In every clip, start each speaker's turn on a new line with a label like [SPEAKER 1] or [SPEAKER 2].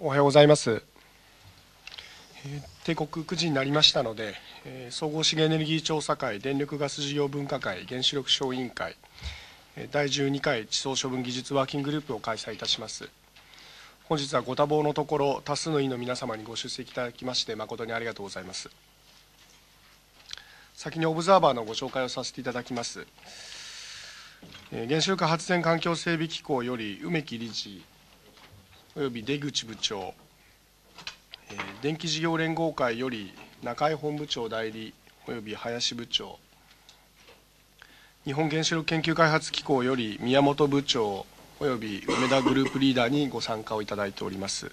[SPEAKER 1] おはようございます。え、帝国9時になりましたので、え、総合資源エネルギー調査会、電力ガス事業分科会、原子力小委員会、第12回地層処分技術ワーキンググループを開催いたします。本日はご多忙のところ、多数の委員の皆様にご出席いただきまして、誠にありがとうございます。先にオブザーバーのご紹介をさせていただきます。原子力発電環境整備機構より梅木理事および出口部長、え電気事業連合会より中井本部長代理および林部長。日本原子力研究開発機構より宮本部長。および梅田グループリーダーにご参加をいただいております。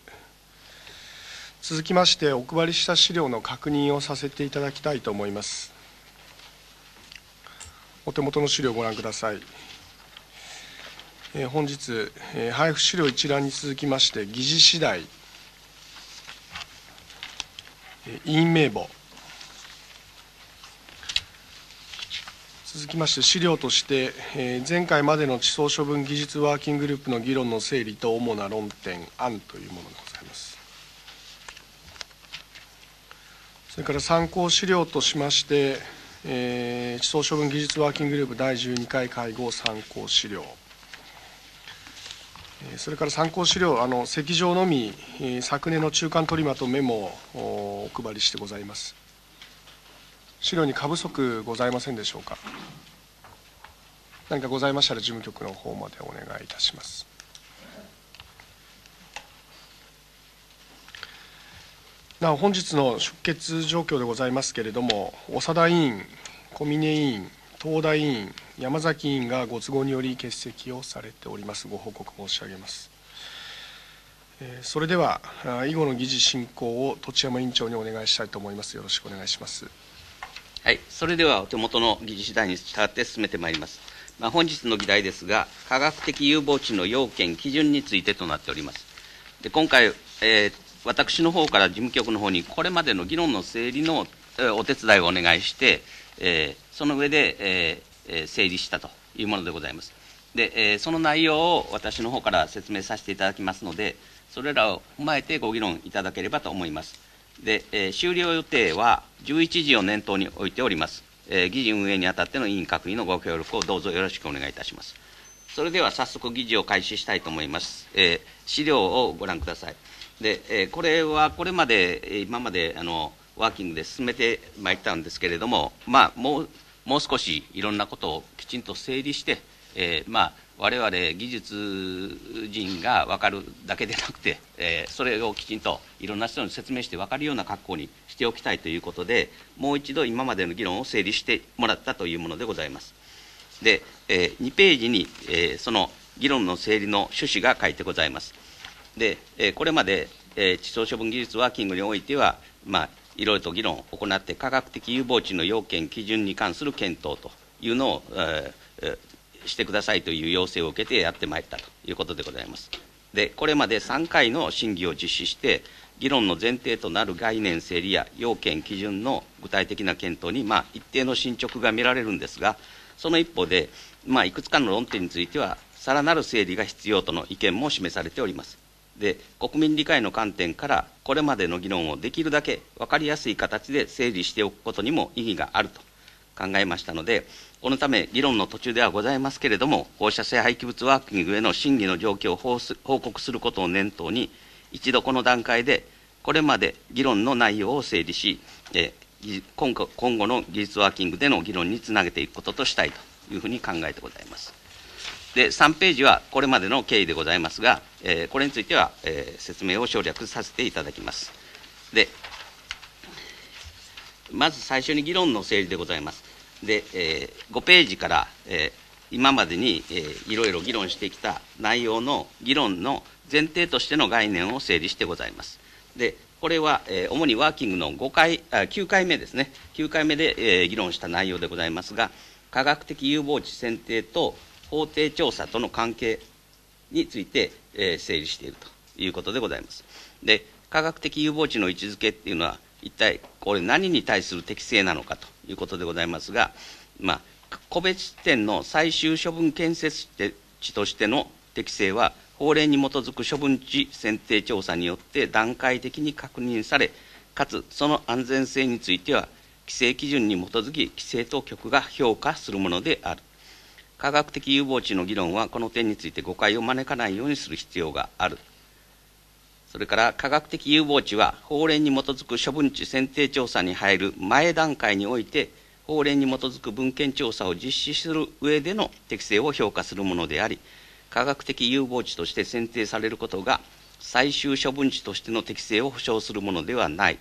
[SPEAKER 1] 続きましてお配りした資料の確認をさせていただきたいと思います。お手元の資料をご覧ください。本日、配布資料一覧に続きまして、議事次第、委員名簿、続きまして資料として、前回までの地層処分技術ワーキンググループの議論の整理と主な論点、案というものでございます。それから参考資料としまして、地層処分技術ワーキンググループ第12回会合参考資料。それから参考資料、あの席上のみ、昨年の中間取りまとめもお配りしてございます。資料に過不足ございませんでしょうか？何かございましたら、事務局の方までお願いいたします。なお、本日の出欠状況でございますけれども、長田委員、小峰委員、東大委員、山崎委員がご都合により欠席をされております。ご報告申し上げます。それでは、以後の議事進行を土山委員長にお願いしたいと思います。よろしくお願いします。
[SPEAKER 2] はい、それではお手元の議事次第に従って進めてまいります。まあ、本日の議題ですが、科学的有望値の要件、基準についてとなっております。で今回、えー、私の方から事務局の方に、これまでの議論の整理の、えー、お手伝いをお願いして、えー、その上で、えー整理したというものでございます。で、えその内容を私の方から説明させていただきますので、それらを踏まえてご議論いただければと思います。で、え終了予定は11時を念頭に置いております。え議事運営にあたっての委員閣議のご協力をどうぞよろしくお願いいたします。それでは早速議事を開始したいと思います。え資料をご覧ください。で、えこれはこれまで、今まであのワーキングで進めてまいったんですけれども、まあ、もうもう少しいろんなことをきちんと整理して、えー、まあ我々技術人が分かるだけでなくて、えー、それをきちんといろんな人に説明して分かるような格好にしておきたいということでもう一度今までの議論を整理してもらったというものでございます。で、えー、2ページに、えー、その議論の整理の趣旨が書いてございます。で、えー、これまで、えー、地層処分技術ワーキングにおいては、まあ、いろいろと議論を行って、科学的有望値の要件、基準に関する検討というのを、えー、してくださいという要請を受けてやってまいったということでございます。で、これまで3回の審議を実施して、議論の前提となる概念整理や要件、基準の具体的な検討に、まあ、一定の進捗が見られるんですが、その一方で、まあ、いくつかの論点については、さらなる整理が必要との意見も示されております。で国民理解の観点からこれまでの議論をできるだけ分かりやすい形で整理しておくことにも意義があると考えましたのでこのため議論の途中ではございますけれども放射性廃棄物ワーキングへの審議の状況を報告することを念頭に一度この段階でこれまで議論の内容を整理し今後の技術ワーキングでの議論につなげていくこととしたいというふうに考えてございます。で3ページはこれまでの経緯でございますが、えー、これについては、えー、説明を省略させていただきます。でまず最初に議論の整理でございます。で、えー、5ページから、えー、今までに、えー、いろいろ議論してきた内容の議論の前提としての概念を整理してございます。でこれは、えー、主にワーキングの5回あ9回目ですね、9回目で、えー、議論した内容でございますが、科学的有望値選定と法定調査との関係について、えー、整理しているということでございます。で、科学的有望値の位置づけっていうのは、一体これ何に対する適正なのかということでございますが、まあ、個別地点の最終処分建設地としての適正は法令に基づく処分地選定調査によって段階的に確認され、かつその安全性については、規制基準に基づき、規制当局が評価するものである。科学的有望地の議論は、この点について誤解を招かないようにする必要がある。それから科学的有望地は、法令に基づく処分地選定調査に入る前段階において、法令に基づく文献調査を実施する上での適正を評価するものであり、科学的有望地として選定されることが、最終処分地としての適正を保障するものではない。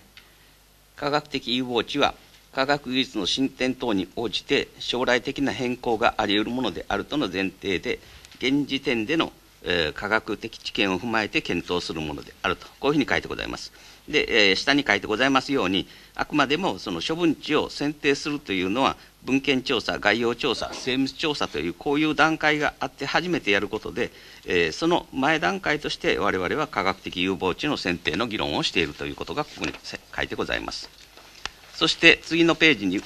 [SPEAKER 2] 科学的有望地は、科学技術の進展等に応じて将来的な変更があり得るものであるとの前提で、現時点での、えー、科学的知見を踏まえて検討するものであると、こういうふうに書いてございます。で、えー、下に書いてございますように、あくまでもその処分地を選定するというのは、文献調査、概要調査、精密調査という、こういう段階があって初めてやることで、えー、その前段階として、我々は科学的有望地の選定の議論をしているということが、ここに書いてございます。そして次のページに、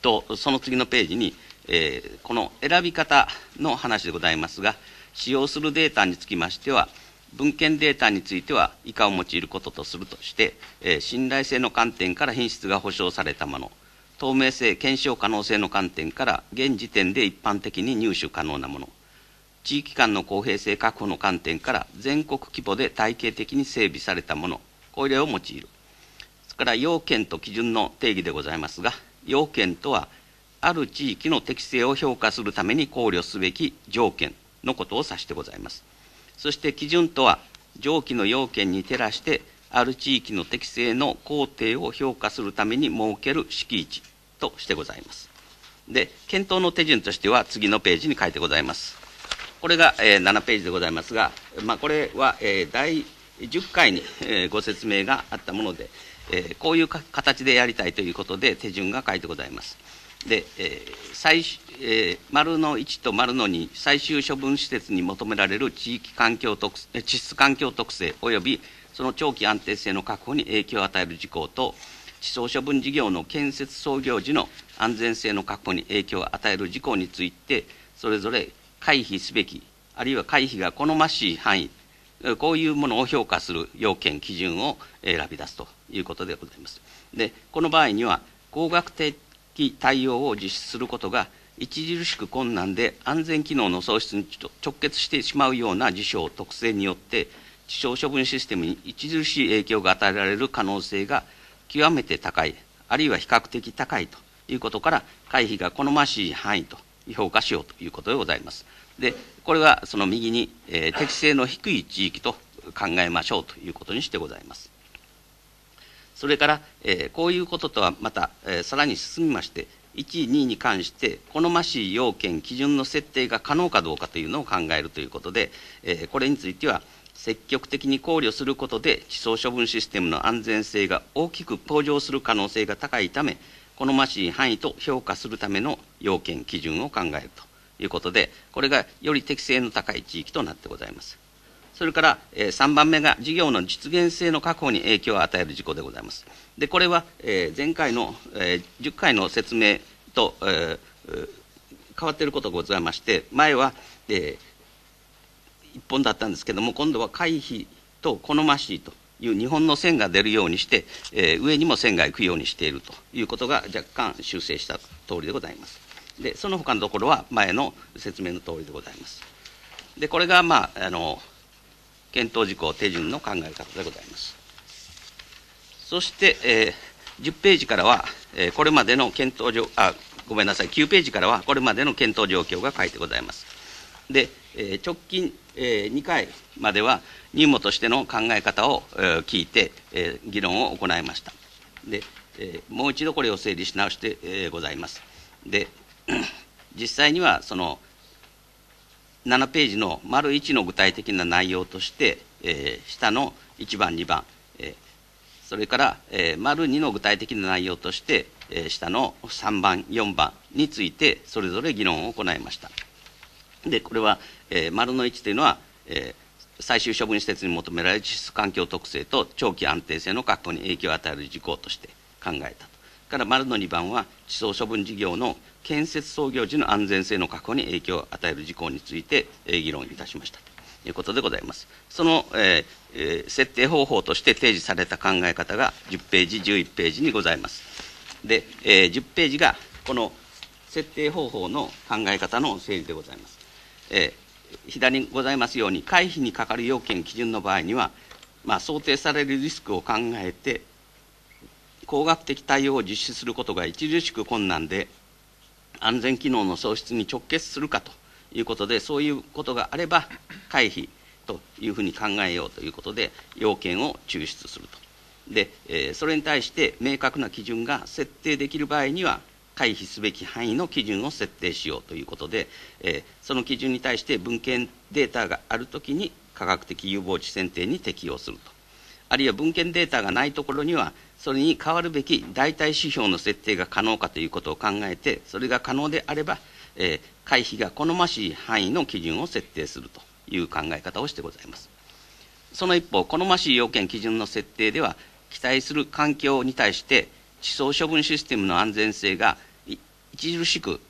[SPEAKER 2] とその次のページに、えー、この選び方の話でございますが、使用するデータにつきましては、文献データについては以下を用いることとするとして、えー、信頼性の観点から品質が保証されたもの、透明性、検証可能性の観点から現時点で一般的に入手可能なもの、地域間の公平性確保の観点から全国規模で体系的に整備されたもの、これを用いる。それから要件と基準の定義でございますが、要件とは、ある地域の適性を評価するために考慮すべき条件のことを指してございます。そして基準とは、上記の要件に照らして、ある地域の適正の工程を評価するために設ける敷地としてございます。で、検討の手順としては次のページに書いてございます。これが、えー、7ページでございますが、まあ、これは、えー、第10回に、えー、ご説明があったもので、えー、こういう形でやりたいということで手順が書いてございます。で、えー最えー、丸の1と丸の2、最終処分施設に求められる地域環境特地質環境特性及びその長期安定性の確保に影響を与える事項と、地層処分事業の建設創業時の安全性の確保に影響を与える事項について、それぞれ回避すべき、あるいは回避が好ましい範囲、こういうものを評価する要件、基準を選び出すということでございます。で、この場合には、工学的対応を実施することが著しく困難で安全機能の喪失に直結してしまうような事象特性によって地層処分システムに著しい影響が与えられる可能性が極めて高いあるいは比較的高いということから回避が好ましい範囲と評価しようということでございます。でこれはその右に、えー、適正の低い地域と考えましょうということにしてございます。それから、えー、こういうこととはまた、えー、さらに進みまして、1、2に関して、好ましい要件、基準の設定が可能かどうかというのを考えるということで、えー、これについては、積極的に考慮することで、地層処分システムの安全性が大きく向上する可能性が高いため、好ましい範囲と評価するための要件、基準を考えるということで、これがより適性の高い地域となってございます。それから、えー、3番目が事業の実現性の確保に影響を与える事項でございます。で、これは、えー、前回の、えー、10回の説明と、えー、変わっていることがございまして、前は、えー、1本だったんですけども、今度は回避と好ましいという日本の線が出るようにして、えー、上にも線が行くようにしているということが若干修正した通りでございます。で、その他のところは前の説明の通りでございます。で、これが、まあ、あの、検討事項手順の考え方でございます。そして、えー、10ページからは、えー、これまでの検討状、あ、ごめんなさい、9ページからは、これまでの検討状況が書いてございます。で、えー、直近、えー、2回までは、入門としての考え方を、えー、聞いて、えー、議論を行いました。で、えー、もう一度これを整理し直して、えー、ございます。で、実際には、その、7ページの丸1の具体的な内容として、えー、下の1番、2番、えー、それから、えー、丸2の具体的な内容として、えー、下の3番、4番について、それぞれ議論を行いました。で、これは、えー、丸の1というのは、えー、最終処分施設に求められる地質環境特性と長期安定性の確保に影響を与える事項として考えたと。から丸の2番は地層処分事業の建設創業時の安全性の確保に影響を与える事項について、え議論いたしましたと。いうことでございます。その、えー、設定方法として提示された考え方が10ページ、11ページにございます。で、えー、10ページがこの設定方法の考え方の整理でございます。えー、左にございますように、回避にかかる要件、基準の場合には、まあ、想定されるリスクを考えて、工学的対応を実施することが著しく困難で、安全機能の喪失に直結するかということで、そういうことがあれば、回避というふうに考えようということで、要件を抽出すると。で、えー、それに対して明確な基準が設定できる場合には、回避すべき範囲の基準を設定しようということで、えー、その基準に対して文献データがあるときに科学的有望地選定に適用すると。あるいは文献データがないところには、それに代わるべき代替指標の設定が可能かということを考えて、それが可能であれば、えー、回避が好ましい範囲の基準を設定するという考え方をしてございます。その一方、好ましい要件基準の設定では、期待する環境に対して、地層処分システムの安全性が著しく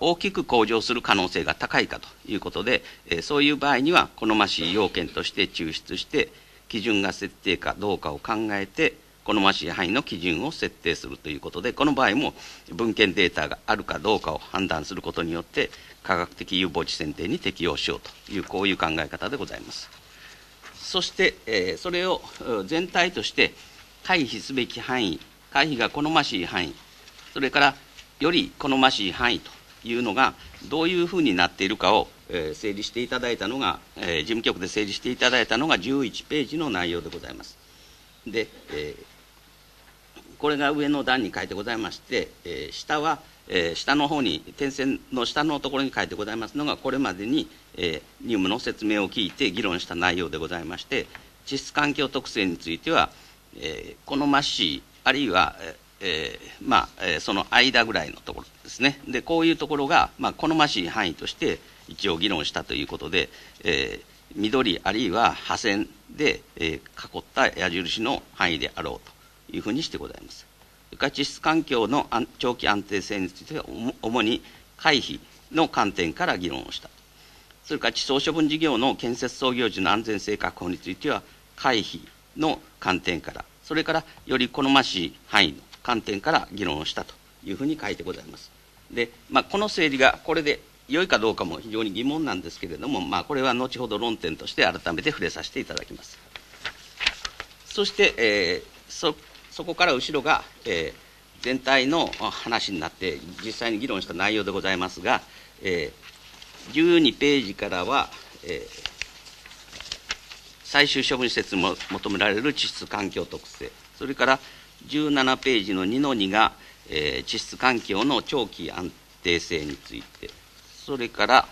[SPEAKER 2] 大きく向上する可能性が高いかということで、そういう場合には好ましい要件として抽出して、基準が設定かどうかを考えて、好ましい範囲の基準を設定するということで、この場合も文献データがあるかどうかを判断することによって、科学的有望地選定に適用しようという、こういう考え方でございます。そして、それを全体として回避すべき範囲回避が好ましい範囲、それからより好ましい範囲というのが、どういうふうになっているかを、え、整理していただいたのが、え、事務局で整理していただいたのが11ページの内容でございます。で、えー、これが上の段に書いてございまして、えー、下は、えー、下の方に、点線の下のところに書いてございますのが、これまでに、えー、任務の説明を聞いて議論した内容でございまして、地質環境特性については、えー、好ましいあるいは、えー、まあ、えー、その間ぐらいのところですね。で、こういうところが、まあ、好ましい範囲として一応議論したということで、えー、緑あるいは破線で、えー、囲った矢印の範囲であろうというふうにしてございます。それから地質環境の長期安定性については、主に回避の観点から議論をした。それから地層処分事業の建設創業時の安全性確保については、回避の観点からそれからより好ましい範囲の観点から議論をしたというふうに書いてございます。で、まあ、この整理がこれで良いかどうかも非常に疑問なんですけれども、まあ、これは後ほど論点として改めて触れさせていただきます。そして、えー、そそこから後ろが、えー、全体の話になって実際に議論した内容でございますが、えー、12ページからは、えー最終処分施設に求められる地質環境特性、それから17ページの2の2が、えー、地質環境の長期安定性について、それから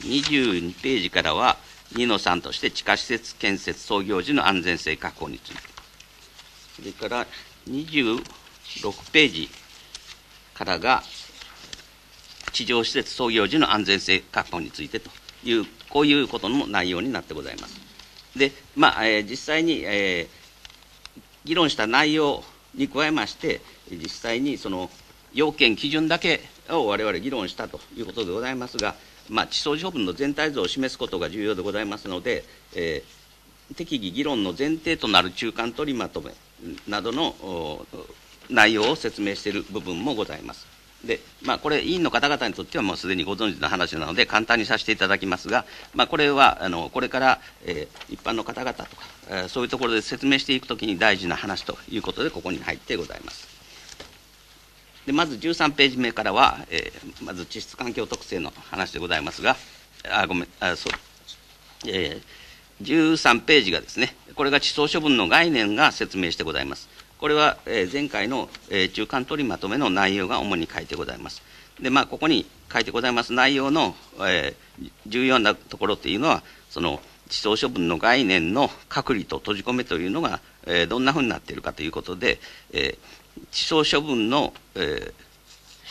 [SPEAKER 2] 22ページからは2の3として地下施設建設創業時の安全性確保について、それから26ページからが地上施設創業時の安全性確保についてという、こういうことの内容になってございます。で、まあ、えー、実際に、えー、議論した内容に加えまして、実際にその要件、基準だけを我々議論したということでございますが、まあ、地層処分の全体像を示すことが重要でございますので、えー、適宜議論の前提となる中間取りまとめなどの内容を説明している部分もございます。で、まあ、これ、委員の方々にとってはもうすでにご存知の話なので、簡単にさせていただきますが、まあ、これは、あの、これから、えー、一般の方々とか、えー、そういうところで説明していくときに大事な話ということで、ここに入ってございます。で、まず13ページ目からは、えー、まず地質環境特性の話でございますが、あ、ごめん、あ、そう、えー、13ページがですね、これが地層処分の概念が説明してございます。これは前回の中間取りまとめの内容が主に書いてございます。で、まあ、ここに書いてございます内容の、え、重要なところというのは、その地層処分の概念の隔離と閉じ込めというのが、え、どんなふうになっているかということで、え、地層処分の、え、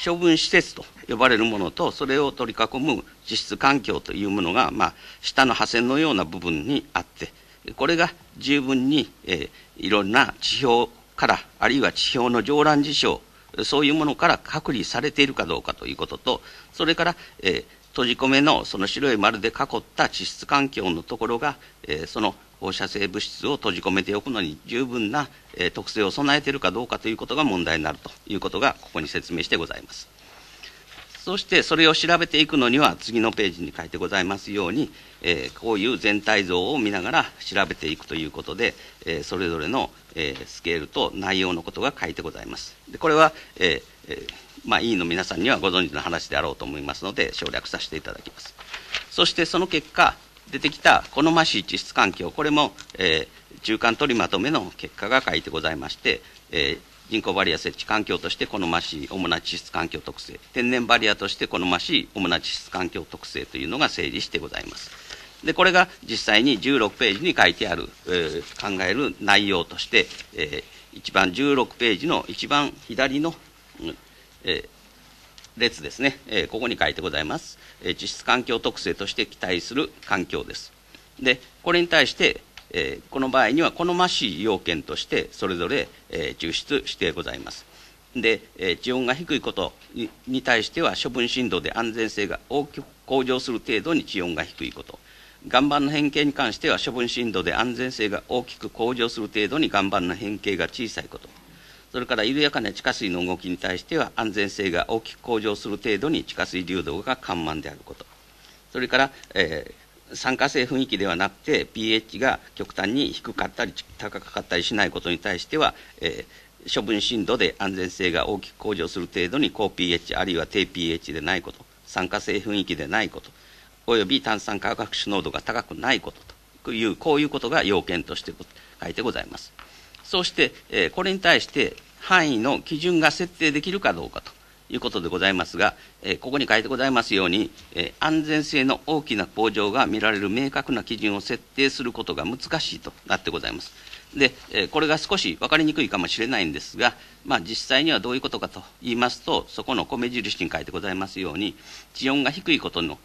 [SPEAKER 2] 処分施設と呼ばれるものと、それを取り囲む地質環境というものが、まあ、下の破線のような部分にあって、これが十分に、えー、いろんな地表から、あるいは地表の上乱事象、そういうものから隔離されているかどうかということと、それから、え閉じ込めのその白い丸で囲った地質環境のところが、えー、その放射性物質を閉じ込めておくのに十分な、えー、特性を備えているかどうかということが問題になるということがここに説明してございます。そしてそれを調べていくのには次のページに書いてございますように、えー、こういう全体像を見ながら調べていくということで、えー、それぞれの、えー、スケールと内容のことが書いてございます。でこれは、えーまあ、委員の皆さんにはご存知の話であろうと思いますので省略させていただきます。そしてその結果出てきた好ましい地質環境これも、え、中間取りまとめの結果が書いてございまして、えー人工バリア設置環境として好ましい主な地質環境特性、天然バリアとして好ましい主な地質環境特性というのが整理してございます。で、これが実際に16ページに書いてある、えー、考える内容として、えー、一番16ページの一番左の、うんえー、列ですね、えー、ここに書いてございます、えー、地質環境特性として期待する環境です。で、これに対して、えー、この場合には好ましい要件としてそれぞれ、えー、抽出してございます。で、えー、地温が低いことに対しては処分振動で安全性が大きく向上する程度に地温が低いこと。岩盤の変形に関しては処分振動で安全性が大きく向上する程度に岩盤の変形が小さいこと。それから緩やかな地下水の動きに対しては安全性が大きく向上する程度に地下水流動が緩慢であること。それから、え酸化性雰囲気ではなくて pH が極端に低かったり高かったりしないことに対しては、えー、処分深度で安全性が大きく向上する程度に高 pH あるいは低 pH でないこと酸化性雰囲気でないことおよび炭酸化学種濃度が高くないことというこういうことが要件として書いてございます。そして、えー、これに対して範囲の基準が設定できるかどうかと。いうことでございますが、えここに書いてございますように、え安全性の大きな向上が見られる明確な基準を設定することが難しいとなってございます。で、えこれが少し分かりにくいかもしれないんですが、まあ、実際にはどういうことかと言いますと、そこの米印に書いてございますように、地温が低いことの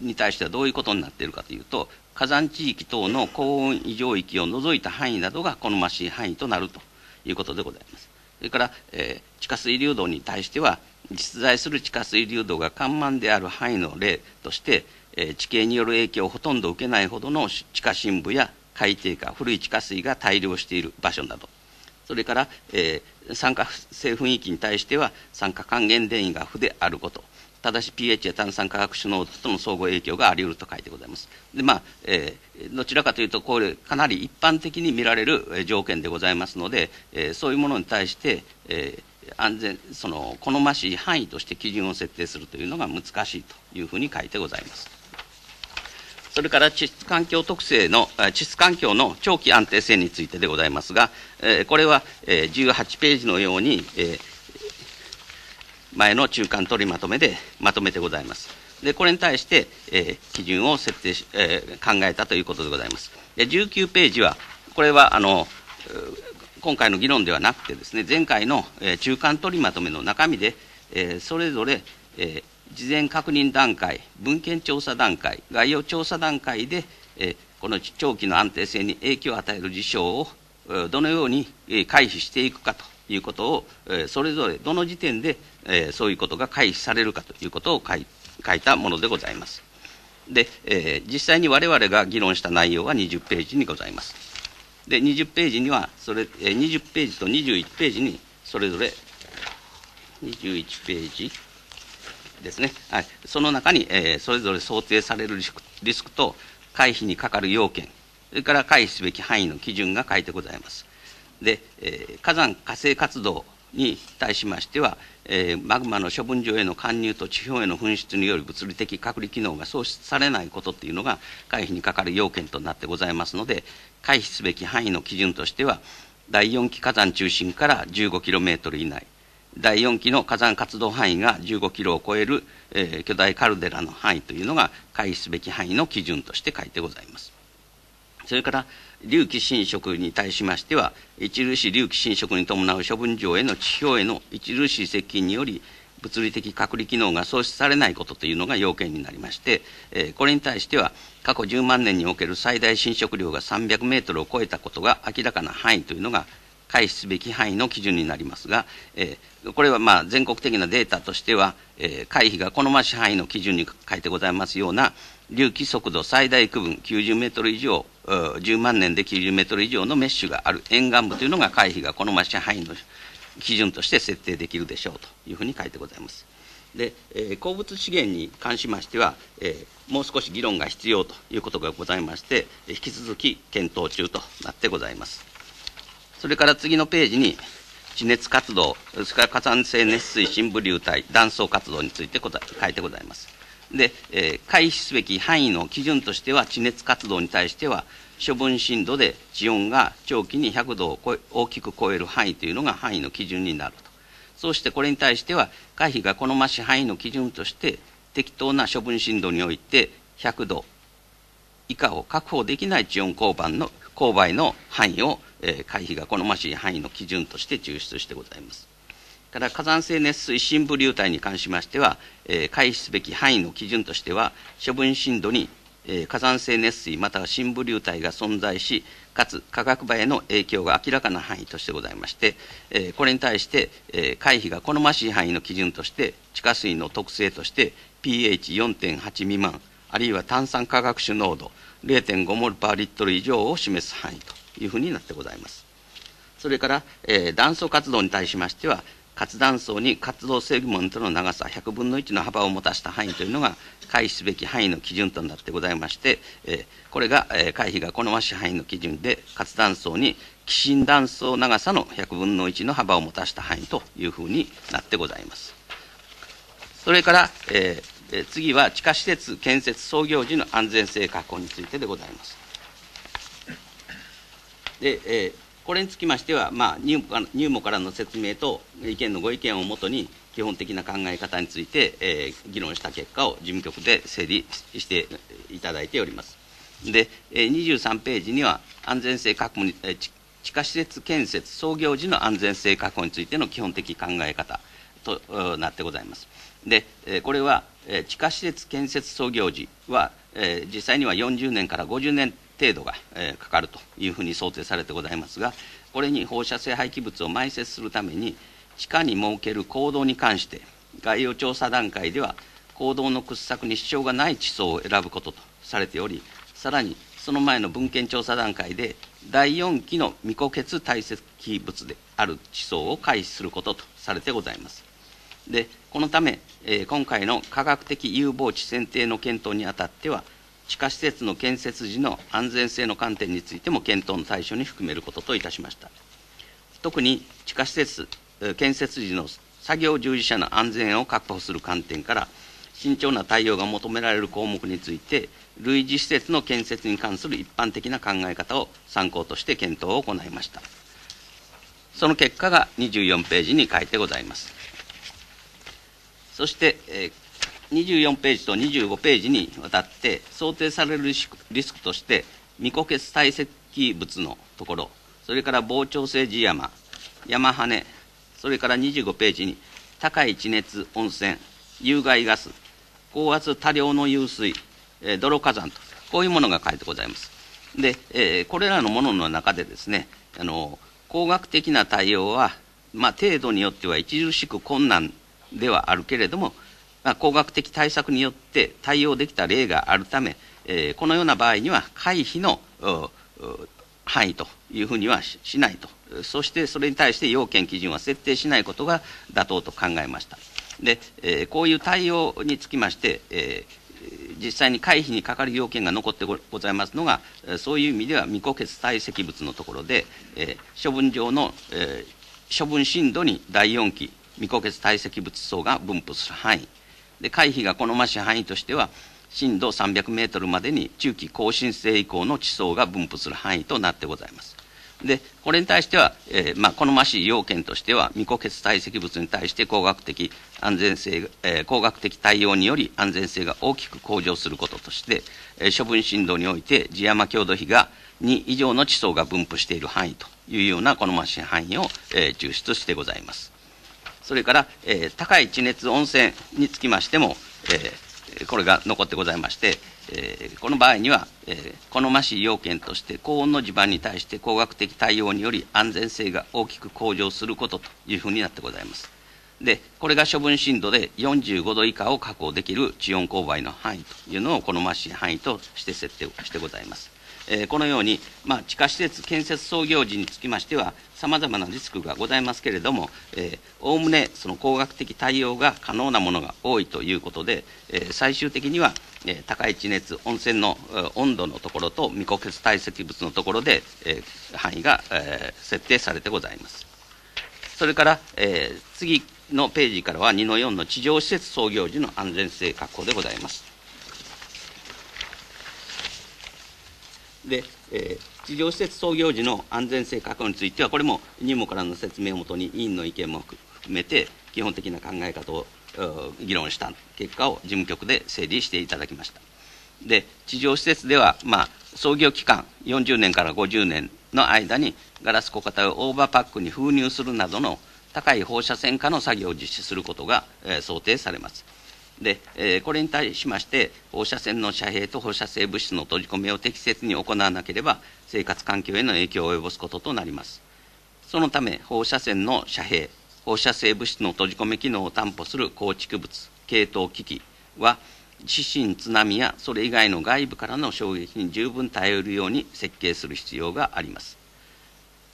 [SPEAKER 2] に対してはどういうことになっているかというと、火山地域等の高温異常域を除いた範囲などが好ましい範囲となるということでございます。それから、えー、地下水流動に対しては、実在する地下水流動が緩慢である範囲の例として、えー、地形による影響をほとんど受けないほどの地下深部や海底下、古い地下水が大量している場所など、それから、えー、酸化性雰囲気に対しては酸化還元電位が負であること、ただし pH や炭酸化学種濃度との相互影響があり得ると書いてございます。で、まあ、えー、どちらかというと、これ、かなり一般的に見られる条件でございますので、えー、そういうものに対して、えー、安全、その、好ましい範囲として基準を設定するというのが難しいというふうに書いてございます。それから地質環境特性の、地質環境の長期安定性についてでございますが、えこれは、え18ページのように、え前の中間取りまとめでまとめてございます。で、これに対して、えー、基準を設定し、えー、考えたということでございます。で、19ページは、これは、あの、今回の議論ではなくてですね、前回の、えー、中間取りまとめの中身で、えー、それぞれ、えー、事前確認段階、文献調査段階、概要調査段階で、えー、この長期の安定性に影響を与える事象をどのように回避していくかということを、えそれぞれどの時点でえそういうことが回避されるかということを書い書いたものでございます。で、え、実際に我々が議論した内容は20ページにございます。で、20ページには、それ、え、20ページと21ページに、それぞれ、21ページですね。はい。その中に、えー、それぞれ想定されるリスクリスクと回避にかかる要件、それから回避すべき範囲の基準が書いてございます。で、えー、火山火星活動に対しましては、えー、マグマの処分場への搬入と地表への噴出による物理的隔離機能が喪失されないことっていうのが回避にかかる要件となってございますので回避すべき範囲の基準としては第4期火山中心から 15km 以内第4期の火山活動範囲が15キロを超える、えー、巨大カルデラの範囲というのが回避すべき範囲の基準として書いてございます。それから隆起侵食に対しましては、著しい隆起侵食に伴う処分場への地表への著しい接近により、物理的隔離機能が喪失されないことというのが要件になりまして、えー、これに対しては、過去10万年における最大侵食量が300メートルを超えたことが明らかな範囲というのが回避すべき範囲の基準になりますが、えー、これはまあ全国的なデータとしては、えー、回避が好ましい範囲の基準に書いてございますような、隆起速度最大区分90メートル以上、10万年で90メートル以上のメッシュがある沿岸部というのが回避が好ましい範囲の基準として設定できるでしょうというふうに書いてございます。で、えー、鉱物資源に関しましては、えー、もう少し議論が必要ということがございまして、引き続き検討中となってございます。それから次のページに、地熱活動、それから火山性熱水深部流体、断層活動について書いてございます。で、えー、回避すべき範囲の基準としては、地熱活動に対しては、処分深度で地温が長期に100度を超え大きく超える範囲というのが範囲の基準になると。そうしてこれに対しては、回避が好ましい範囲の基準として、適当な処分深度において100度以下を確保できない地温勾配の勾配の範囲を、えー、回避が好ましい範囲の基準として抽出してございます。から火山性熱水深部流体に関しましては、えー、回避すべき範囲の基準としては、処分深度に、えー、火山性熱水または深部流体が存在し、かつ化学場への影響が明らかな範囲としてございまして、えー、これに対して、えー、回避が好ましい範囲の基準として、地下水の特性として pH4.8 未満、あるいは炭酸化学種濃度0.5モルパーリットル以上を示す範囲というふうになってございます。それから、えー、断層活動に対しましては、活断層に活動セグメントの長さ100分の1の幅を持たした範囲というのが回避すべき範囲の基準となってございまして、えこれが、え回避が好ましい範囲の基準で活断層に寄進断層長さの100分の1の幅を持たした範囲というふうになってございます。それから、えー、次は地下施設建設創業時の安全性確保についてでございます。で、えーこれにつきましては、まあ、入門からの説明と意見のご意見をもとに、基本的な考え方について、えー、議論した結果を事務局で整理していただいております。で、23ページには、安全性確保に、地下施設建設創業時の安全性確保についての基本的考え方となってございます。で、これは、地下施設建設創業時は、実際には40年から50年程度が、えかかるというふうに想定されてございますが、これに放射性廃棄物を埋設するために、地下に設ける坑道に関して、概要調査段階では、坑道の掘削に支障がない地層を選ぶこととされており、さらにその前の文献調査段階で、第4期の未固結堆積物である地層を回避することとされてございます。でこのため、えー、今回の科学的有望地選定の検討にあたっては、地下施設の建設時の安全性の観点についても検討の対象に含めることといたしました。特に地下施設建設時の作業従事者の安全を確保する観点から、慎重な対応が求められる項目について、類似施設の建設に関する一般的な考え方を参考として検討を行いました。その結果が24ページに書いてございます。そして、えー、24ページと25ページにわたって想定されるリスクとして未固結堆積物のところそれから膨張性地山山羽それから25ページに高い地熱温泉有害ガス高圧多量の湧水、えー、泥火山とこういうものが書いてございます。で、えー、これらのものの中でですねあの工学的な対応は、まあ、程度によっては著しく困難ではあるけれどもまあ、工学的対策によって対応できた例があるため、えー、このような場合には回避の範囲というふうにはしないと、そしてそれに対して要件基準は設定しないことが妥当と考えました。で、えー、こういう対応につきまして、えー、実際に回避にかかる要件が残ってございますのが、そういう意味では未固結堆積物のところで、えー、処分上の、えー、処分深度に第4期未固結堆積物層が分布する範囲、で回避が好ましい範囲としては深度300メートルまでに中期更新性以降の地層が分布する範囲となってございます。で、これに対しては、えー、まあ、好ましい要件としては、未固結堆積物に対して工学的安全性、えー、工学的対応により安全性が大きく向上することとして、えー、処分深度において地山強度比が2以上の地層が分布している範囲というような好ましい範囲を、え、抽出してございます。それから、えー、高い地熱温泉につきましても、えこれが残ってございまして、えこの場合には、え好ましい要件として高温の地盤に対して工学的対応により安全性が大きく向上することというふうになってございます。で、これが処分深度で45度以下を確保できる地温勾配の範囲というのを好ましい範囲として設定してございます。え、このように、まあ、地下施設建設創業時につきましては、さまざまなリスクがございますけれども、おおむねその工学的対応が可能なものが多いということで、えー、最終的には、えー、高い地熱、温泉の温度のところと未固結堆積物のところで、えー、範囲が、えー、設定されてございます。それから、えー、次のページからは2の4の地上施設創業時の安全性確保でございます。で、えー、地上施設創業時の安全性確保については、これも任務からの説明をもとに委員の意見も含めて、基本的な考え方を議論した結果を事務局で整理していただきました。で、地上施設では、まあ、創業期間40年から50年の間にガラス固形をオーバーパックに封入するなどの高い放射線化の作業を実施することが、えー、想定されます。で、え、これに対しまして、放射線の遮蔽と放射性物質の閉じ込めを適切に行わなければ、生活環境への影響を及ぼすこととなります。そのため、放射線の遮蔽、放射性物質の閉じ込め機能を担保する構築物、系統機器は、地震、津波やそれ以外の外部からの衝撃に十分耐えるように設計する必要があります。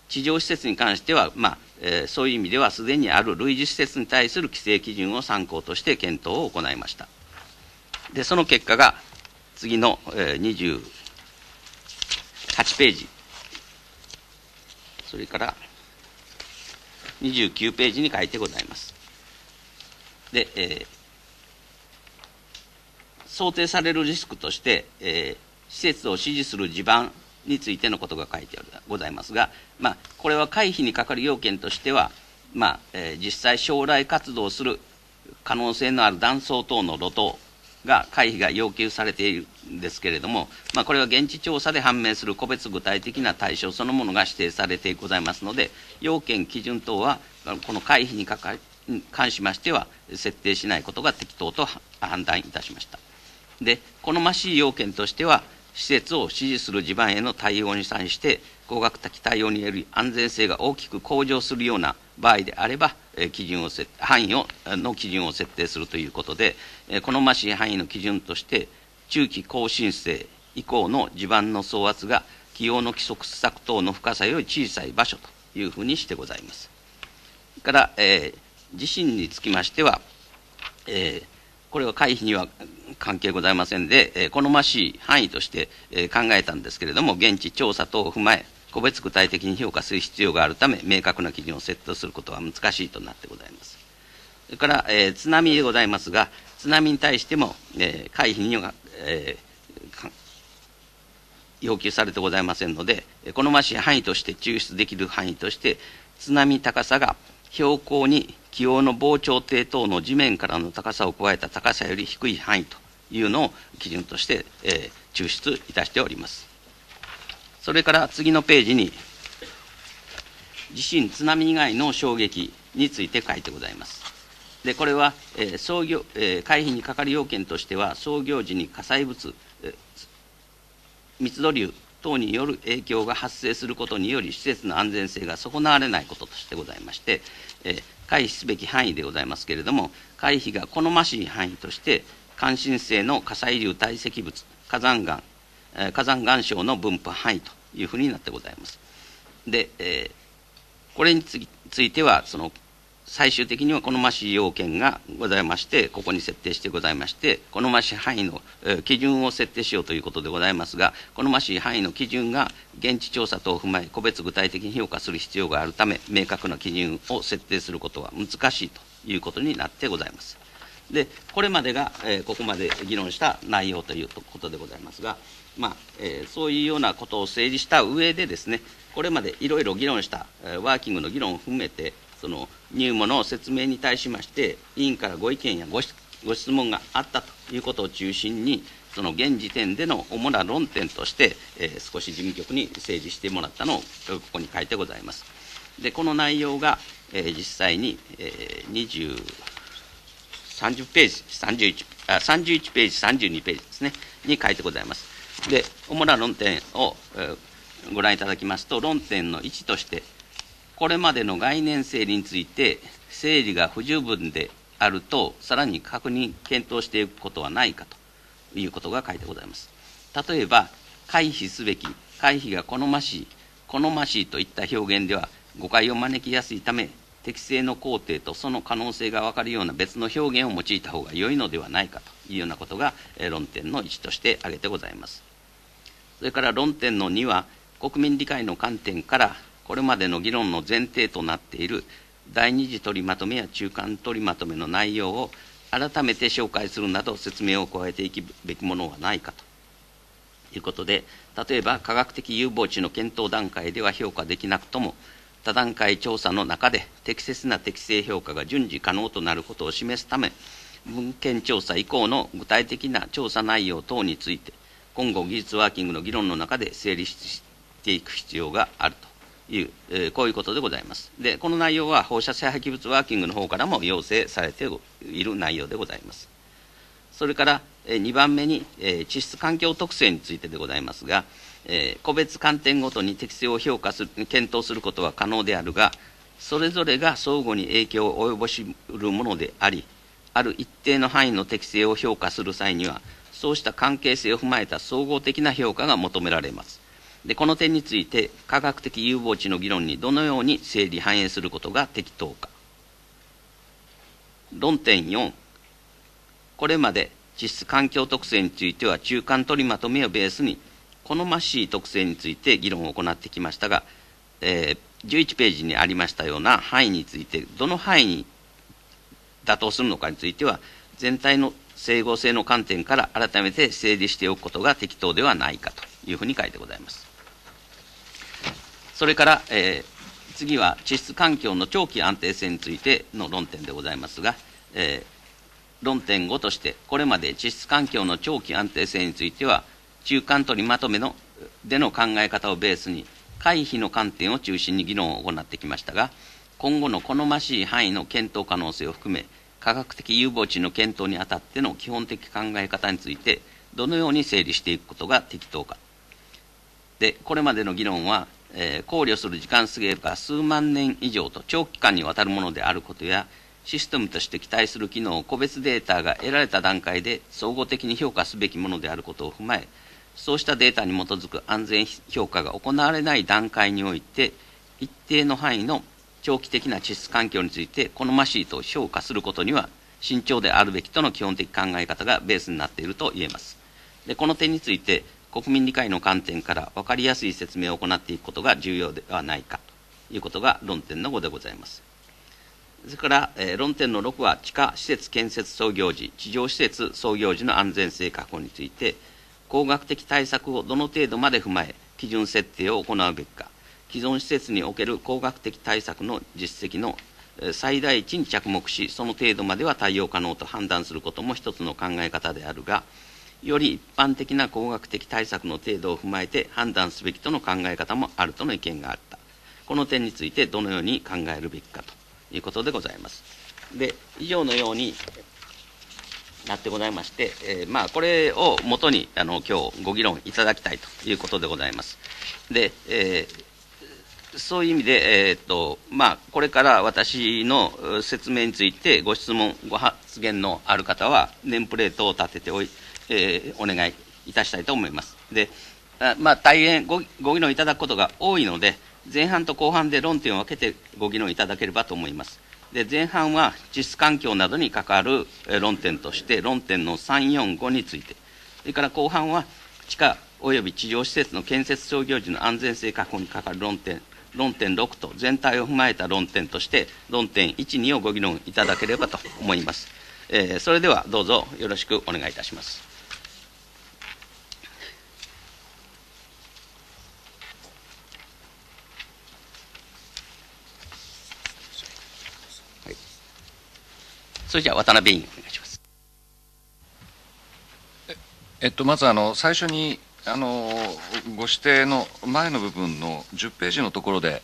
[SPEAKER 2] 地上施設に関しては、まあえー、そういう意味ではすでにある類似施設に対する規制基準を参考として検討を行いました。で、その結果が次の、えー、28ページ、それから29ページに書いてございます。で、えー想定されるリスクとして、えー、施設を支持する地盤についてのことが書いてございますが、まあ、これは回避にかかる要件としては、まあえー、実際将来活動する可能性のある断層等の路頭が回避が要求されているんですけれども、まあ、これは現地調査で判明する個別具体的な対象そのものが指定されてございますので、要件、基準等は、この回避にかか関しましては、設定しないことが適当と判断いたしました。で、好ましい要件としては、施設を支持する地盤への対応に際して、工学的対応により安全性が大きく向上するような場合であれば、基準を範囲をの基準を設定するということで、好ましい範囲の基準として、中期更新性以降の地盤の総圧が気温の規則施策等の深さより小さい場所というふうにしてございます。から、えー、地震につきましては、えーこれは回避には関係ございませんで、え好ましい範囲として、え考えたんですけれども、現地調査等を踏まえ、個別具体的に評価する必要があるため、明確な基準を設定することは難しいとなってございます。それから、えー、津波でございますが、津波に対しても、え、回避には、え、要求されてございませんので、好ましい範囲として抽出できる範囲として、津波高さが標高に気温の防潮堤等の地面からの高さを加えた高さより低い範囲というのを基準として、えー、抽出いたしております。それから次のページに、地震、津波以外の衝撃について書いてございます。で、これは、えー、創業、えー、回避にかかる要件としては、創業時に火災物、えー、密度流等による影響が発生することにより、施設の安全性が損なわれないこととしてございまして、えー、回避すべき範囲でございますけれども、回避が好ましい範囲として、関心性の火砕流堆積物、火山岩、え、火山岩礁の分布範囲というふうになってございます。で、えー、これについては、その最終的には好ましい要件がございまして、ここに設定してございまして、好ましい範囲の、え基準を設定しようということでございますが、好ましい範囲の基準が現地調査等を踏まえ、個別具体的に評価する必要があるため、明確な基準を設定することは難しいということになってございます。で、これまでが、えここまで議論した内容ということでございますが、まあえ、そういうようなことを整理した上でですね、これまでいろいろ議論した、えワーキングの議論を含めて、その入門の説明に対しまして、委員からご意見やごご質問があったということを中心に、その現時点での主な論点として、えー、少し事務局に整理してもらったのをここに書いてございます。で、この内容が、えー、実際に、えー、30ページ、31, あ31ページ、32ページですね、に書いてございます。で、主な論点を、えー、ご覧いただきますと、論点の1として、これまでの概念整理について、整理が不十分であると、さらに確認、検討していくことはないかということが書いてございます。例えば、回避すべき、回避が好ましい、好ましいといった表現では、誤解を招きやすいため、適正の工程とその可能性が分かるような別の表現を用いた方が良いのではないかというようなことが論点の一として挙げてございます。それから論点の2は、国民理解の観点からこれまでの議論の前提となっている第二次取りまとめや中間取りまとめの内容を改めて紹介するなど説明を加えていくべきものはないかということで例えば科学的有望値の検討段階では評価できなくとも多段階調査の中で適切な適正評価が順次可能となることを示すため文献調査以降の具体的な調査内容等について今後技術ワーキングの議論の中で整理していく必要があると。いう、えー、こういうことでございます。で、この内容は放射性廃棄物ワーキングの方からも要請されている内容でございます。それから、えー、2番目に、えー、地質環境特性についてでございますが、えー、個別観点ごとに適性を評価する、検討することは可能であるが、それぞれが相互に影響を及ぼしるものであり、ある一定の範囲の適性を評価する際には、そうした関係性を踏まえた総合的な評価が求められます。でこの点について科学的有望値の議論にどのように整理反映することが適当か論点4これまで地質環境特性については中間取りまとめをベースに好ましい特性について議論を行ってきましたが、えー、11ページにありましたような範囲についてどの範囲に妥当するのかについては全体の整合性の観点から改めて整理しておくことが適当ではないかというふうに書いてございます。それから、えー、次は地質環境の長期安定性についての論点でございますが、えー、論点5として、これまで地質環境の長期安定性については、中間取りまとめのでの考え方をベースに、回避の観点を中心に議論を行ってきましたが、今後の好ましい範囲の検討可能性を含め、科学的有望値の検討にあたっての基本的考え方について、どのように整理していくことが適当か。で、これまでの議論は、えー、考慮する時間スケールが数万年以上と長期間にわたるものであることや、システムとして期待する機能を個別データが得られた段階で総合的に評価すべきものであることを踏まえ、そうしたデータに基づく安全評価が行われない段階において、一定の範囲の長期的な地質環境について好ましいと評価することには慎重であるべきとの基本的考え方がベースになっていると言えます。でこの点について国民理解の観点から分かりやすい説明を行っていくことが重要ではないかということが論点の5でございます。それから、えー、論点の6は地下施設建設創業時、地上施設創業時の安全性確保について、工学的対策をどの程度まで踏まえ、基準設定を行うべきか、既存施設における工学的対策の実績の最大値に着目し、その程度までは対応可能と判断することも一つの考え方であるが、より一般的な工学的対策の程度を踏まえて判断すべきとの考え方もあるとの意見があった。この点についてどのように考えるべきかということでございます。で、以上のようになってございまして、えー、まあ、これをもとに、あの、今日ご議論いただきたいということでございます。で、えー、そういう意味で、えー、っと、まあ、これから私の説明についてご質問、ご発言のある方は、ネームプレートを立てておいえー、お願いいたしたいと思います。で、あまあ、大変ごご議論いただくことが多いので、前半と後半で論点を分けてご議論いただければと思います。で前半は地質環境などに関わる論点として、論点の3、4、5について、それから後半は地下及び地上施設の建設創業時の安全性確保に関わる論点、論点6と全体を踏まえた論点として、論点1、2をご議論いただければと思います。えー、それではどうぞよろしくお願いいたします。それじゃあ渡辺委員お願いします。
[SPEAKER 3] えっと、まずあの最初にあのご指定の前の部分の10ページのところで、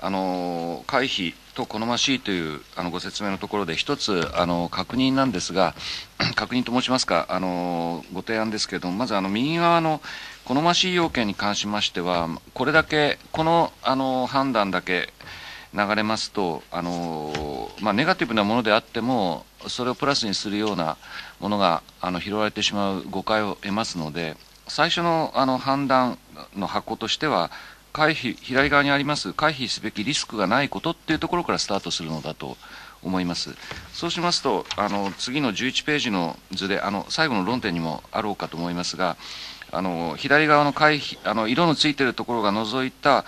[SPEAKER 3] あの回避と好ましいというあのご説明のところで一つあの確認なんですが 確認と申しますかあのご提案ですけれどもまずあの右側の好ましい要件に関しましてはこれだけこのあの判断だけ流れますとあの、まあ、ネガティブなものであってもそれをプラスにするようなものがあの拾われてしまう誤解を得ますので最初のあの判断の箱としては回避左側にあります回避すべきリスクがないことっていうところからスタートするのだと思います。そうしますとあの次の11ページの図であの最後の論点にもあろうかと思いますがあの左側の回避あの色のついているところが除いた、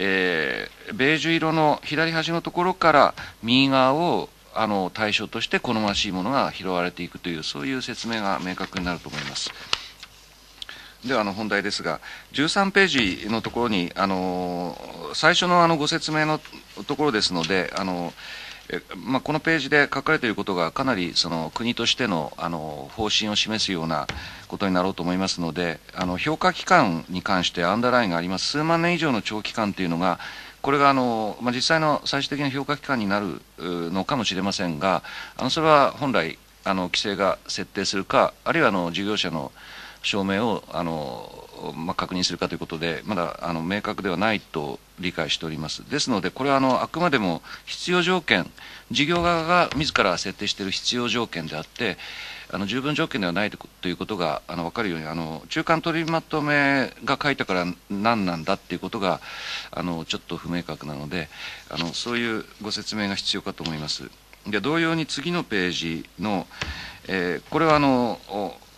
[SPEAKER 3] えー、ベージュ色の左端のところから右側をあの対象として好ましいものが拾われていくというそういう説明が明確になると思います。ではあの本題ですが、13ページのところに、あの最初のあのご説明のところですので、あのまあ、このページで書かれていることがかなりその国としてのあの方針を示すようなことになろうと思いますので、あの評価期間に関してアンダーラインがあります、数万年以上の長期間というのが、これがあの、まあ、実際の最終的な評価期間になるのかもしれませんが、あのそれは本来、あの規制が設定するか、あるいはあの事業者の証明をあの、まあ、確認するかということで、まだあの明確ではないと理解しております。ですので、これはあのあくまでも必要条件、事業側が自ら設定している必要条件であって、あの十分条件ではないということがあの分かるようにあの中間取りまとめが書いたから何なんだっていうことがあのちょっと不明確なのであのそういうご説明が必要かと思います。で同様に次のページの、えー、これはあの、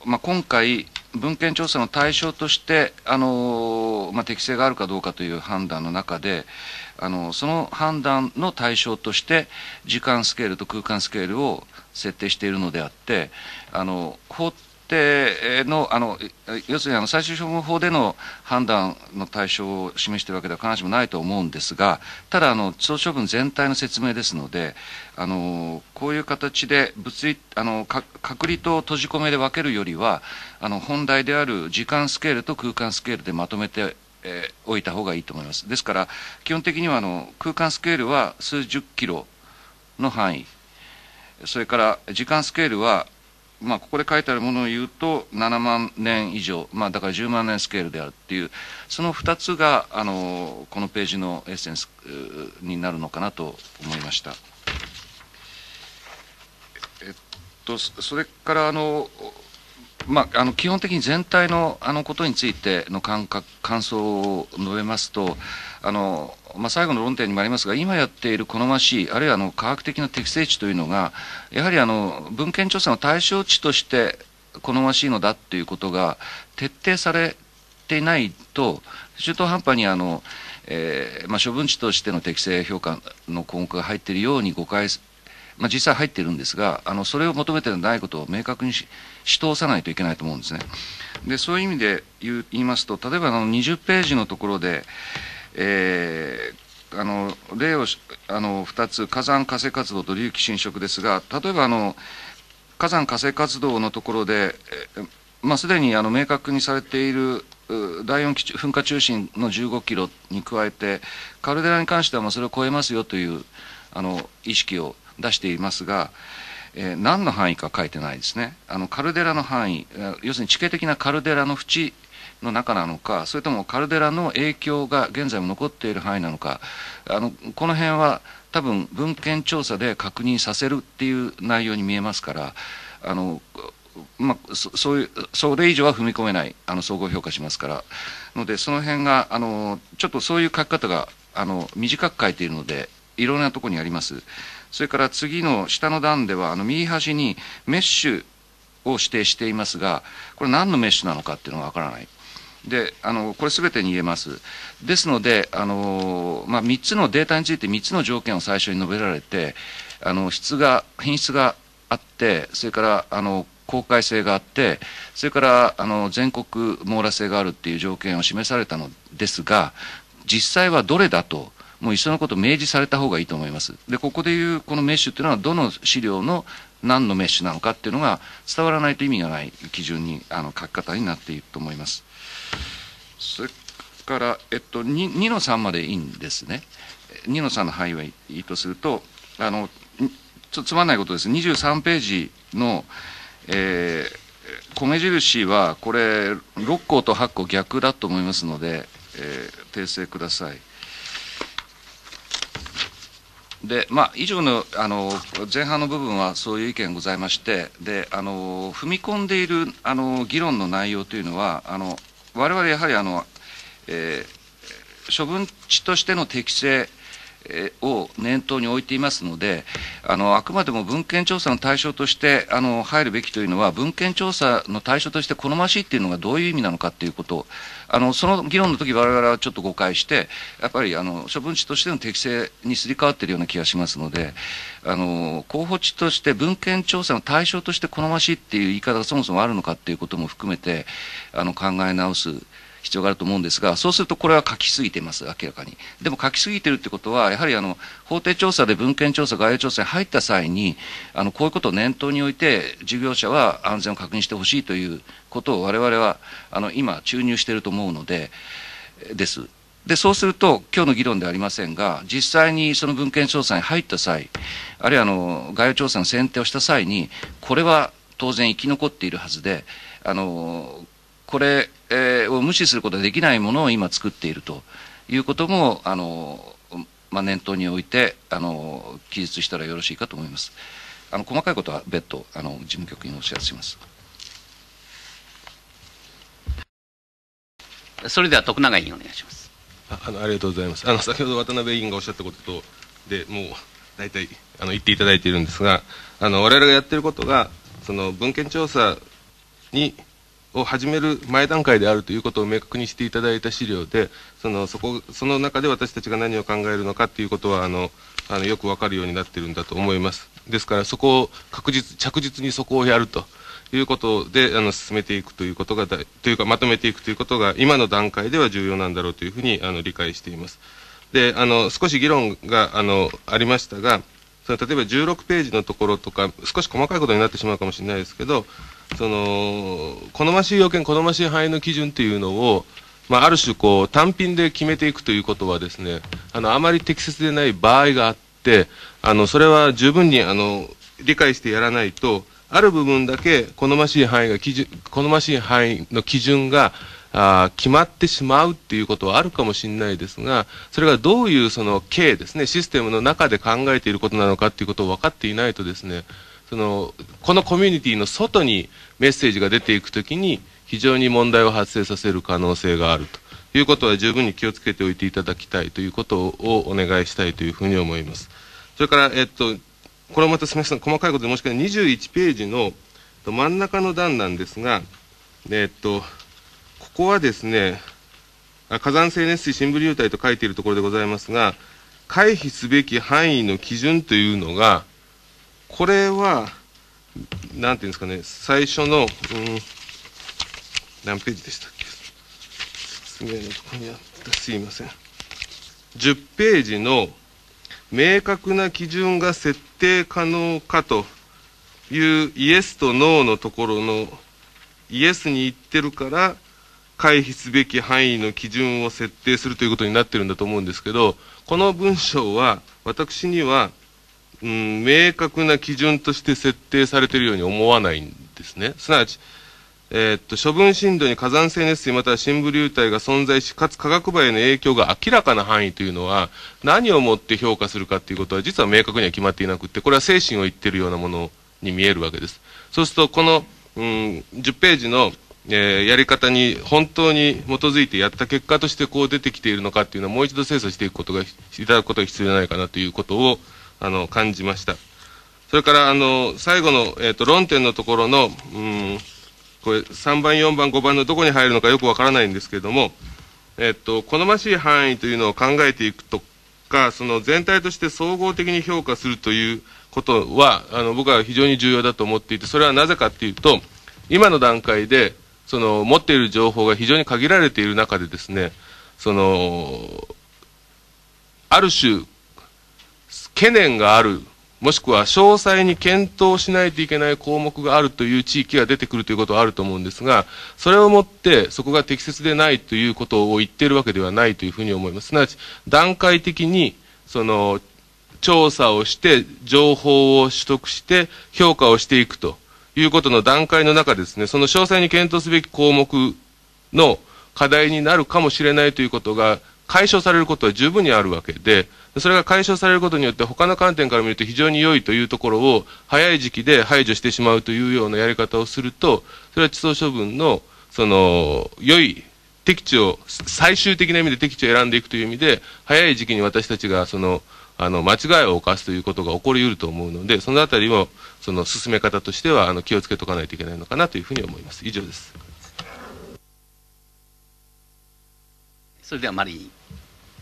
[SPEAKER 3] まあ、今回文献調査の対象として、あのまあ、適性があるかどうかという判断の中で、あのその判断の対象として、時間スケールと空間スケールを設定しているのであって、あの法定のあの要するにあの最終処分法での判断の対象を示しているわけでは必ずしもないと思うんですが、ただあの、総処分全体の説明ですので、あのこういう形で物理あの隔離と閉じ込めで分けるよりは、あの本題である時間スケールと空間スケールでまとめてえー、おいた方がいいと思います。ですから、基本的にはあの空間スケールは数十キロの範囲、それから時間スケールはまあ、ここで書いてあるものを言うと7万年以上、まあ、だから10万年スケールであるっていうその2つがあのこのページのエッセンスになるのかなと思いました。えっと、それからあの、まあ、あの基本的に全体のあのことについての感覚感想を述べますとあのまあ、最後の論点にもありますが、今やっている好ましい、あるいはあの科学的な適正値というのが、やはりあの文献調査の対象値として好ましいのだということが徹底されていないと、中途半端にあの、えーまあ、処分値としての適正評価の項目が入っているように誤解、まあ、実際入ってるんですが、あのそれを求めてないことを明確にし通さないといけないと思うんですね。でそういう意味で言いますと、例えばあの20ページのところで、えー、あの例をあの2つ、火山火星活動と隆起侵食ですが、例えばあの火山火星活動のところで、まあ、すでにあの明確にされている第4噴火中心の15キロに加えて、カルデラに関してはまあそれを超えますよというあの意識を出していますが、えー、何の範囲か書いてないですね。あのカルデラの範囲、要するに地形的なカルデラの縁の中なのか、それともカルデラの影響が現在も残っている範囲なのか、あのこの辺は多分文献調査で確認させるっていう内容に見えますから、あのまあ、そそういうそれ以上は踏み込めないあの総合評価しますからのでその辺があのちょっとそういう書き方があの短く書いているのでいろんなところにありますそれから次の下の段ではあの右端にメッシュを指定していますがこれ何のメッシュなのかっていうのがわからないであのこれすべてに言えます。ですので、あのまあ、3つのデータについて3つの条件を最初に述べられて、あの質が、品質があって、それからあの公開性があって、それからあの全国網羅性があるっていう条件を示されたのですが、実際はどれだと、もういっそのこと明示された方がいいと思います。で、ここでいうこのメッシュっていうのは、どの資料の何のメッシュなのかっていうのが伝わらないと意味がない基準に、あの書き方になっていると思います。それから、えっと、2, 2の3までいいんですね。2の3の範囲はいいとすると、あの、ちょっとつまんないことです。23ページの、えー、米印は、これ、6項と8項逆だと思いますので、えー、訂正ください。でまあ、以上のあの前半の部分はそういう意見ございましてであの踏み込んでいるあの議論の内容というのはあの我々やはりあの、えー、処分地としての適正を念頭に置いていますので、あのあくまでも文献調査の対象としてあの入るべきというのは、文献調査の対象として好ましいというのがどういう意味なのかということあのその議論の時我々はちょっと誤解して、やっぱりあの処分地としての適正にすり替わっているような気がしますので、あの候補地として文献調査の対象として好ましいっていう言い方がそもそもあるのかっていうことも含めて、あの考え直す。必要があると思うんですが、そうするとこれは書きすぎています、明らかに。でも書きすぎてるってことは、やはりあの法定調査で文献調査、概要調査に入った際に、あのこういうことを念頭に置いて、事業者は安全を確認してほしいということを、我々はあの今、注入していると思うので、です。で、そうすると、今日の議論ではありませんが、実際にその文献調査に入った際、あるいはあの概要調査の選定をした際に、これは当然生き残っているはずで、あのこれ、えー、を無視することができないものを今作っているということも、あの、まあ、念頭に置いて、あの、記述したらよろしいかと思います。あの、細かいことは別途、あの、事務局にお知らせします。
[SPEAKER 2] それでは徳永委員お願いします。
[SPEAKER 4] ああのありがとうございます。あの先ほど渡辺委員がおっしゃったこととでもう大体あの言っていただいているんですが、あの我々がやっていることがその文献調査にを始める前段階であるということを明確にしていただいた資料で、そのそこその中で私たちが何を考えるのかということはあのあのよく分かるようになっているんだと思います。ですから、そこを確実着実にそこをやるということであの進めていくということがというかまとめていくということが今の段階では重要なんだろうというふうにあの理解しています。であの少し議論があのありましたが、その例えば16ページのところとか少し細かいことになってしまうかもしれないですけど、その好ましい要件、好ましい範囲の基準というのを、まあ、ある種こう単品で決めていくということはですねあのあまり適切でない場合があってあのそれは十分にあの理解してやらないとある部分だけ好ましい範囲が基準好ましい範囲の基準があ決まってしまうっていうことはあるかもしれないですがそれがどういうその経ですねシステムの中で考えていることなのかっていうことを分かっていないとですねそのこのコミュニティの外にメッセージが出ていくときに非常に問題を発生させる可能性があると。いうことは十分に気をつけておいていただきたいということをお願いしたいというふうに思います。それから、えっと、これもまたすみません、細かいことでもしかしたら21ページの真ん中の段なんですが、えっと、ここはですね、火山性熱水深部流体と書いているところでございますが、回避すべき範囲の基準というのが、これは、なんていうんですかね、最初の、うん、何ページでしたっけ？説明のとこにあった、すいません。10ページの明確な基準が設定可能かというイエスとノーのところのイエスに言ってるから回避すべき範囲の基準を設定するということになってるんだと思うんですけど、この文章は私にはうん、明確な基準として設定されているように思わないんですね。すなわち、えー、っと、処分深度に火山性熱水または深部流体が存在し、かつ化学場への影響が明らかな範囲というのは、何をもって評価するかということは、実は明確には決まっていなくて、これは精神を言っているようなものに見えるわけです。そうすると、この、うん、10ページの、えー、やり方に本当に基づいてやった結果としてこう出てきているのかっていうのはもう一度精査していくことが、いただくことが必要じゃないかなということを、あの感じました。それからあの最後の、えーと、論点のところの、うん、これ3番、4番、5番のどこに入るのかよくわからないんですけれども、えっ、ー、と、好ましい範囲というのを考えていくとか、その全体として総合的に評価するということは、あの僕は非常に重要だと思っていて、それはなぜかというと、今の段階で、その持っている情報が非常に限られている中でですね、その、ある種、懸念があるもしくは詳細に検討しないといけない項目があるという地域が出てくるということはあると思うんですが、それをもってそこが適切でないということを言っているわけではないというふうに思います。すなわち、段階的に、その、調査をして、情報を取得して、評価をしていくということの段階の中ですね、その詳細に検討すべき項目の課題になるかもしれないということが解消されることは十分にあるわけで、それが解消されることによって他の観点から見ると非常に良いというところを早い時期で排除してしまうというようなやり方をすると、それは地層処分の、その、良い適地を、最終的な意味で適地を選んでいくという意味で、早い時期に私たちがその、あの、間違いを犯すということが起こり得ると思うので、そのあたりも、その進め方としては、あの、気をつけとかないといけないのかなというふうに思います。以上です。
[SPEAKER 2] それではマリー。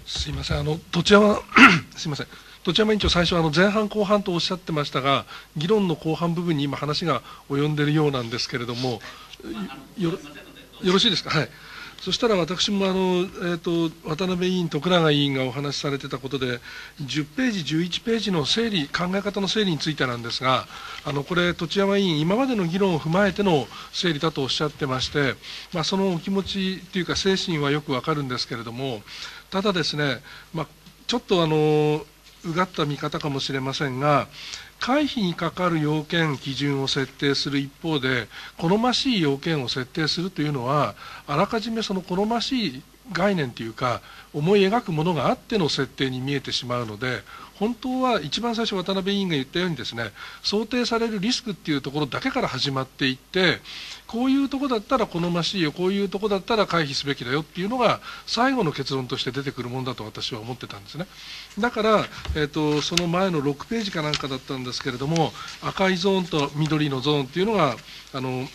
[SPEAKER 5] すいません、あの、土地山、すいません。土地山委員長、最初あの前半後半とおっしゃってましたが、議論の後半部分に今話が及んでいるようなんですけれども、よよろしいですか？はい。そしたら私もあの、えーと、渡辺委員、徳永委員がお話しされてたことで、10ページ、11ページの整理、考え方の整理についてなんですが、あのこれ、土山委員、今までの議論を踏まえての整理だとおっしゃってまして、まあ、そのお気持ちというか、精神はよくわかるんですけれども、ただですね、まあ、ちょっとあのうがった見方かもしれませんが、回避にかかる要件、基準を設定する一方で、好ましい要件を設定するというのは、あらかじめその好ましい概念というか、思い描くものがあっての設定に見えてしまうので、本当は一番最初、渡辺委員が言ったようにですね、想定されるリスクっていうところだけから始まっていって、こういうとこだったら好ましいよ、こういうとこだったら回避すべきだよっていうのが、最後の結論として出てくるものだと私は思ってたんですね。だから、えーと、その前の6ページかなんかだったんですけれども、赤いゾーンと緑のゾーンっていうのが、あの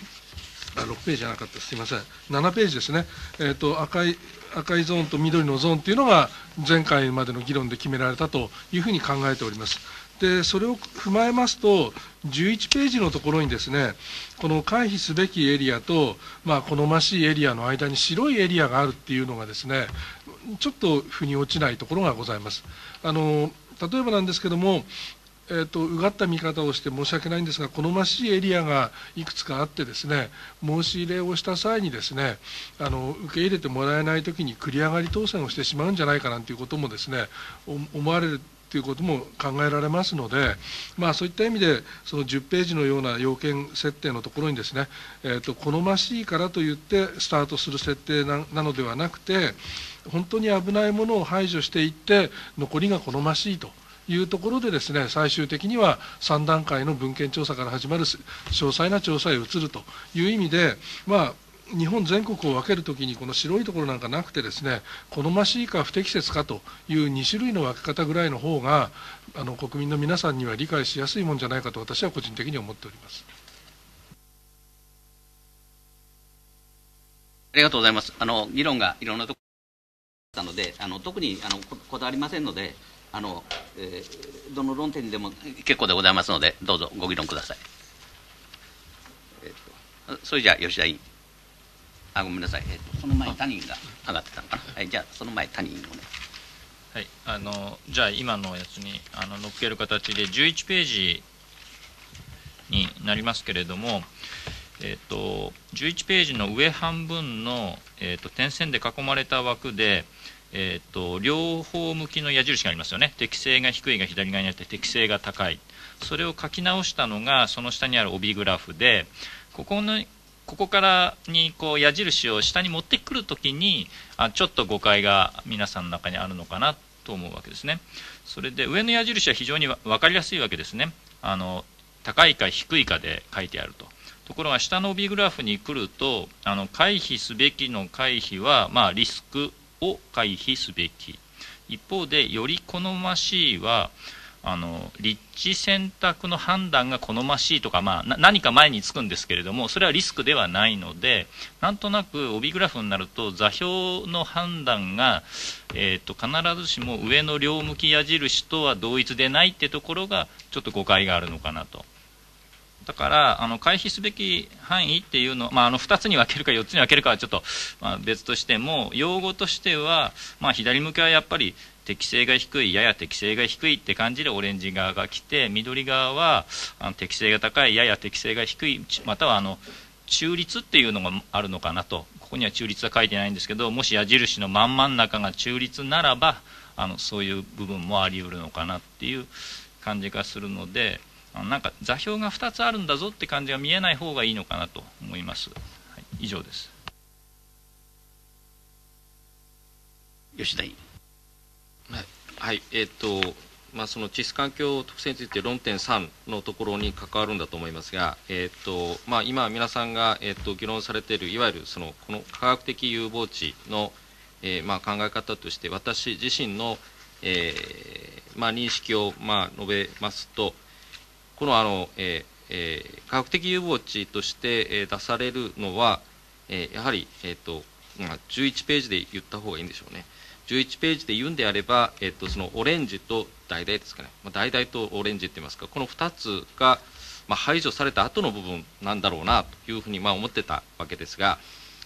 [SPEAKER 5] あ6ページじゃなかった。すみません、7ページですね、えーと、赤い赤いゾーンと緑のゾーンというのが、前回までの議論で決められたというふうに考えております。でそれを踏まえますと、11ページのところにですね、この回避すべきエリアと、まあ、好ましいエリアの間に白いエリアがあるっていうのがですね、ちょっと腑に落ちないところがございます。あの例えばなんですけども、えーと、うがった見方をして申し訳ないんですが、好ましいエリアがいくつかあって、ですね申し入れをした際にですねあの受け入れてもらえないときに繰り上がり当選をしてしまうんじゃないかなんていうこともですね思われるということも考えられますので、まあ、そういった意味で、その10ページのような要件設定のところにですね、えーと、好ましいからといってスタートする設定なのではなくて、本当に危ないものを排除していって、残りが好ましいと。いうところでですね最終的には3段階の文献調査から始まる詳細な調査へ移るという意味で、まあ、日本全国を分けるときにこの白いところなんかなくてですね好ましいか不適切かという2種類の分け方ぐらいの方があの国民の皆さんには理解しやすいもんじゃないかと私は個人的に思っております。
[SPEAKER 2] ありがとうございます。あの議論がいろんなところなので、あの特にあのこだわりませんので、あの、えー、どの論点でも結構でございますので、どうぞご議論ください。えー、とそれじゃあ、吉田委員。あ、ごめんなさい。えー、とその前に他人が上がってたのかな。はい、じゃあ、その前、他人をね。
[SPEAKER 6] はい、あのじゃあ今のやつにあの載っける形で11ページになりますけれども、えーと、11ページの上半分の、えーと点線で囲まれた枠で、えーと、両方向きの矢印がありますよね。適正が低いが左側にあって適正が高い。それを書き直したのがその下にある帯グラフでここのここからにこう矢印を下に持ってくるときにあちょっと誤解が皆さんの中にあるのかなと思うわけですね。それで上の矢印は非常に分かりやすいわけですね。あの高いか低いかで書いてあると。ところが下の帯グラフに来るとあの回避すべきの回避は、まあ、リスクを回避すべき。一方でより好ましいはあの立地選択の判断が好ましいとか、まあ、何か前につくんですけれどもそれはリスクではないのでなんとなく帯グラフになると座標の判断が、えー、と必ずしも上の両向き矢印とは同一でないってところがちょっと誤解があるのかなと。だからあの回避すべき範囲っていうの,、まあ、あの2つに分けるか4つに分けるかはちょっと、まあ、別としても用語としては、まあ、左向きはやっぱり適性が低いやや適性が低いって感じでオレンジ側が来て緑側はあの適性が高いやや適性が低いまたはあの中立っていうのがあるのかなと。ここには中立は書いてないんですけどもし矢印の真ん真ん中が中立ならばあのそういう部分もあり得るのかなっていう感じがするのでなんか座標が2つあるんだぞって感じが見えない方がいいのかなと思います、はい、以上です。
[SPEAKER 2] 吉田。委員
[SPEAKER 7] はい、はい、えっ、ー、とまあ、その地質環境特性について論点3のところに関わるんだと思いますが、えーとまあ、今、皆さんが、えーと、議論されているいわゆるそのこの科学的有望値の、えーまあ、考え方として私自身の、えーまあ、認識を、まあ、述べますとこのあの、えーえー、科学的有望値として、えー、出されるのは、えー、やはり、えーとまあ、11ページで言った方がいいんでしょうね。11ページで言うんであれば、えっと、そのオレンジと橙ですかね、まあ、橙とオレンジって言いますか、この2つが、まあ、排除された後の部分なんだろうなというふうにまあ思ってたわけですが、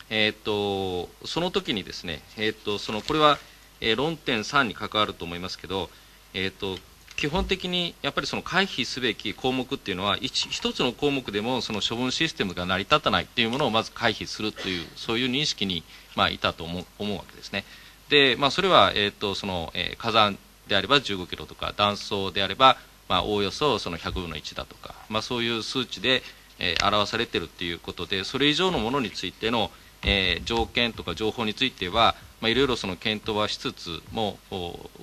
[SPEAKER 7] えっと、その時にですね、えっと、そのこれは、えー、論点3に関わると思いますけど、えっと、基本的にやっぱりその回避すべき項目っていうのは一一つの項目でもその処分システムが成り立たないっていうものをまず回避するというそういう認識にまあいたと思う思うわけですね。で、まあ、それは、えーとそのえー、火山であれば15キロとか断層であれば、まあ、おおよそその100分の1だとか、まあ、そういう数値で、えー、表されているということでそれ以上のものについての、えー、条件とか情報については、まあ、いろいろその検討はしつつも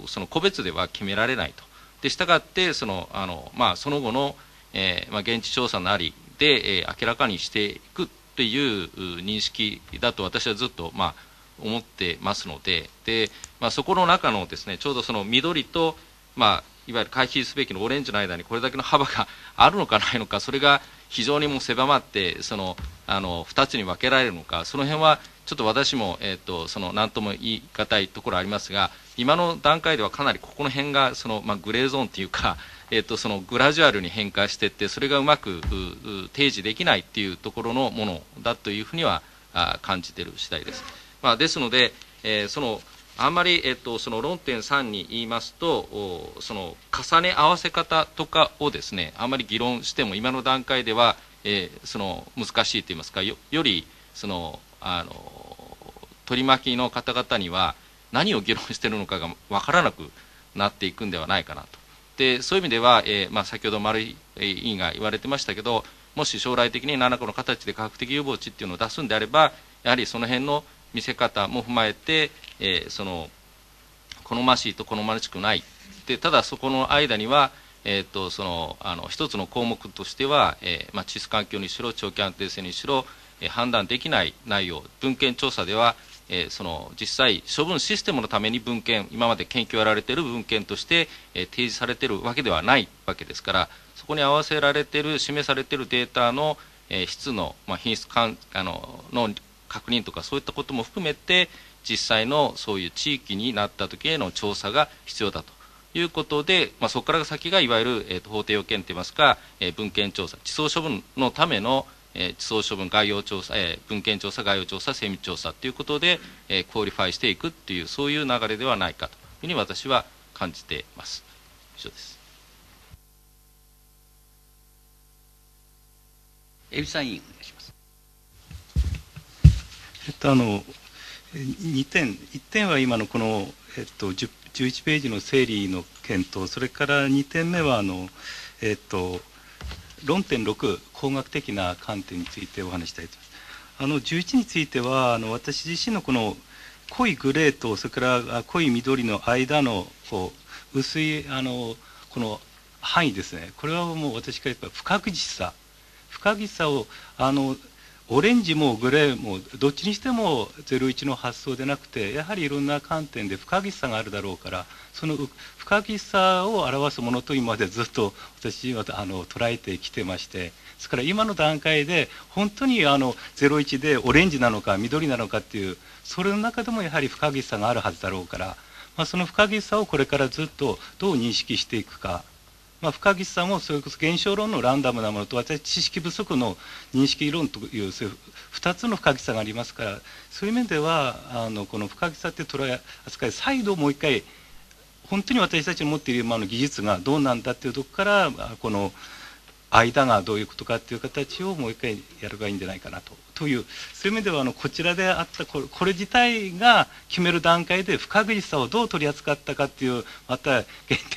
[SPEAKER 7] その個別では決められないと。でしたがってそのあの、まあ、その後の、えーまあ、現地調査なりで、えー、明らかにしていくという認識だと私はずっと、まあ、思ってますので。で、まあ、そこの中のですねちょうどその緑と、まあ、いわゆる回避すべきのオレンジの間にこれだけの幅があるのかないのかそれが非常にも狭まってそのあの2つに分けられるのかその辺はちょっと私も、えーと、その何とも言い難いところありますが今の段階ではかなりここの辺がその、まあ、グレーゾーンというか、えーと、そのグラジュアルに変化していってそれがうまく提示できないというところのものだというふうにはあ感じている次第です。まあ、ですので、えー、そのあんまり、えっと、その論点3に言いますとその重ね合わせ方とかをですねあんまり議論しても今の段階では、えー、その難しいと言いますかよよりそのあの取り巻きの方々には何を議論しているのかが分からなくなっていくんではないかなと。でそういう意味では、えーまあ、先ほど丸井委員が言われてましたけどもし将来的に何らかの形で科学的有望値っていうのを出すんであればやはりその辺の見せ方も踏まえて、えー、その好ましいと好ましくない。でただそこの間には、えーと、そのあの一つの項目としては、えーまあ、地質環境にしろ長期安定性にしろ、えー、判断できない内容。文献調査では、えー、その実際処分システムのために文献今まで研究をやられている文献として、えー、提示されているわけではないわけですからそこに合わせられている示されているデータの、えー、質の、まあ、品質かんあのの確認とかそういったことも含めて実際のそういう地域になった時への調査が必要だと。いうことで、まあ、そこから先がいわゆる、えー、法定要件といいますか、えー、文献調査地層処分のための、えー、地層処分概要調査、えー、文献調査概要調査精密調査ということで、えー、 qualify していくというそういう流れではないかというふうに私は感じています。以上です。
[SPEAKER 2] エビさん委員
[SPEAKER 8] えっと、あの2点1点は今のこの、えっと、11ページの整理の検討それから2点目はあの、えっと、論点6工学的な観点についてお話したいと思います。あの11についてはあの私自身のこの濃いグレーとそれから濃い緑の間のこう薄いあのこの範囲ですねこれはもう私から言えば不確実さ不確実さをあのオレンジもグレーもどっちにしても01の発想でなくてやはりいろんな観点で不確実さがあるだろうからその不確実さを表すものと今までずっと私はあの捉えてきてましてですから今の段階で本当にあの01でオレンジなのか緑なのかっていうそれの中でもやはり不確実さがあるはずだろうから、まあ、その不確実さをこれからずっとどう認識していくかまあ、不確実さもそれこそ現象論のランダムなものと私知識不足の認識論というそういう2つの不確実さがありますからそういう面ではあのこの不確実さって捉え扱い再度もう一回本当に私たちの持っている今の技術がどうなんだっていうとこからこの間がどういうことかっていう形をもう一回やればいいんじゃないかなと。というそういう意味ではあのこちらであったこれこれ自体が決める段階で不確実さをどう取り扱ったかっていうまた原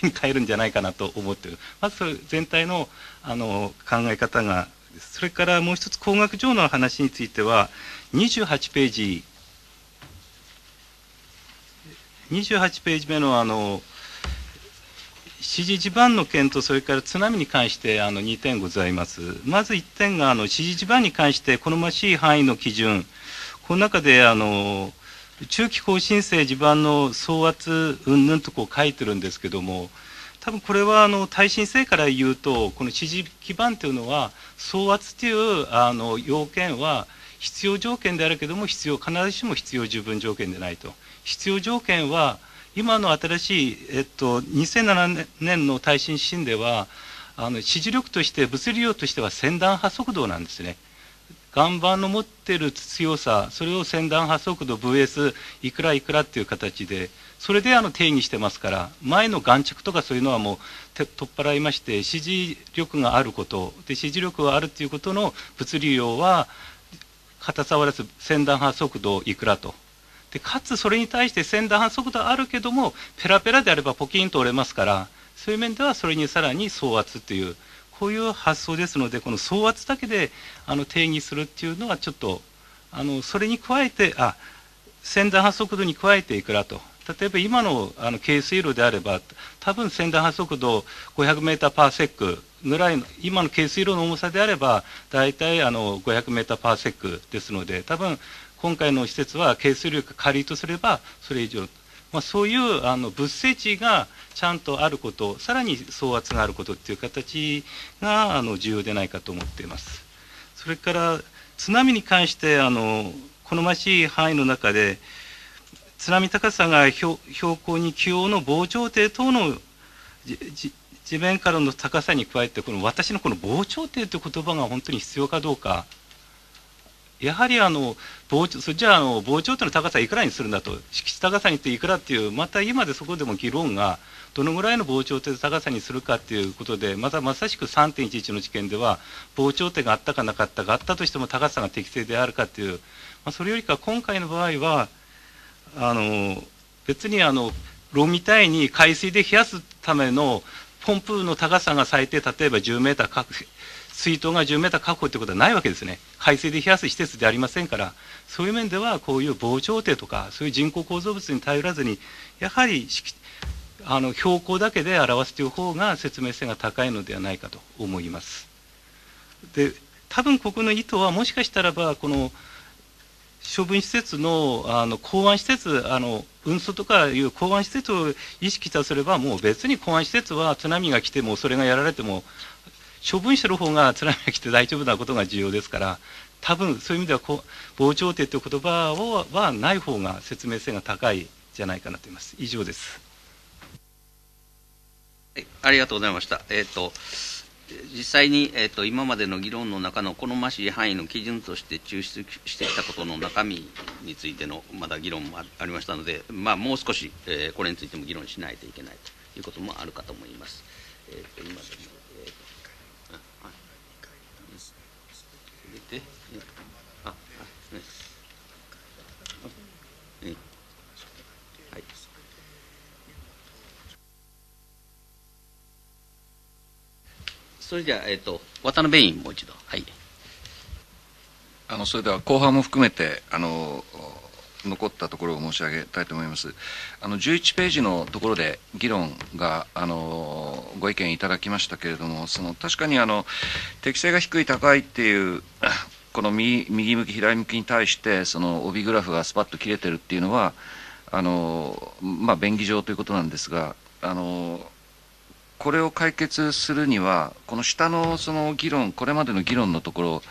[SPEAKER 8] 点に変えるんじゃないかなと思っている。まずそれ全体のあの考え方がそれからもう一つ工学上の話については28ページ28ページ目のあの指示地盤の件とそれから津波に関してあの2点ございます。まず1点があの指示地盤に関して好ましい範囲の基準、この中であの中期更新性地盤の総圧云々とこう書いてるんですけども、多分これはあの耐震性から言うと、この指示基盤というのは、総圧というあの要件は必要条件であるけども、必要、必ずしも必要十分条件でないと。必要条件は、今の新しい、えっと、2007年の耐震指針では、あの支持力として物理量としては先端波速度なんですね。岩盤の持っている強さ、それを先端波速度 VS いくらいくらっていう形で、それであの定義してますから、前の岩着とかそういうのはもう取っ払いまして、支持力があること、で支持力があるということの物理量は、片触らず先端波速度いくらと。でかつそれに対して先端反速度あるけどもペラペラであればポキンと折れますからそういう面ではそれにさらに総圧というこういう発想ですのでこの総圧だけであの定義するっていうのはちょっとあのそれに加えてあ先端波速度に加えていくらと。例えば今のあの軽水路であれば多分先端波速度500メーターパーセックぐらいの今の軽水路の重さであれば大体あの500メーターパーセックですので多分今回の施設は係数力仮とすればそれ以上、まあ、そういうあの物性値がちゃんとあることさらに総圧があることっていう形があの重要でないかと思っています。それから津波に関してあの好ましい範囲の中で津波高さが標高に気温の防潮堤等の地面からの高さに加えてこの私のこの防潮堤という言葉が本当に必要かどうかやはりあの防そじゃああの防潮堤の高さいくらにするんだと。敷地高さにっていくらっていうまた今でそこでも議論がどのぐらいの防潮堤の高さにするかっていうことでまたまさしく3.11の事件では防潮堤があったかなかったかあったとしても高さが適正であるかっていう、まあ、それよりか今回の場合はあの別にあの炉みたいに海水で冷やすためのポンプの高さが最低例えば10メーター水筒が10メーター確保ということはないわけですね。海水で冷やす施設でありませんから、そういう面ではこういう防潮堤とか、そういう人工構造物に頼らずに、やはりあの標高だけで表すという方が説明性が高いのではないかと思います。で、多分ここの意図はもしかしたらば、この処分施設のあの港湾施設、あの運送とかいう港湾施設を意識させれば、もう別に港湾施設は津波が来ても、それがやられても、処分してる方が津波が来て大丈夫なことが重要ですから、多分そういう意味ではこう、防潮堤という言葉をはない方が説明性が高いじゃないかなと思います。以上です。
[SPEAKER 2] はいありがとうございました。えっ、ー、と実際に、えーと、今までの議論の中の好ましい範囲の基準として抽出してきたことの中身についてのまだ議論もありましたので、まあ、もう少し、えー、これについても議論しないといけないということもあるかと思います。えーと、今でもでああねはいそれでは、えっ、ー、と、渡辺委員、もう一度。はい。
[SPEAKER 3] あの、それでは後半も含めて、あの、残ったところを申し上げたいと思います。あの11ページのところで議論があのご意見いただきましたけれども、その確かにあの適性が低い高いっていう この右右向き左向きに対してその帯グラフがスパッと切れてるっていうのはあのまあ便宜上ということなんですが、あのこれを解決するにはこの下のその議論これまでの議論のところ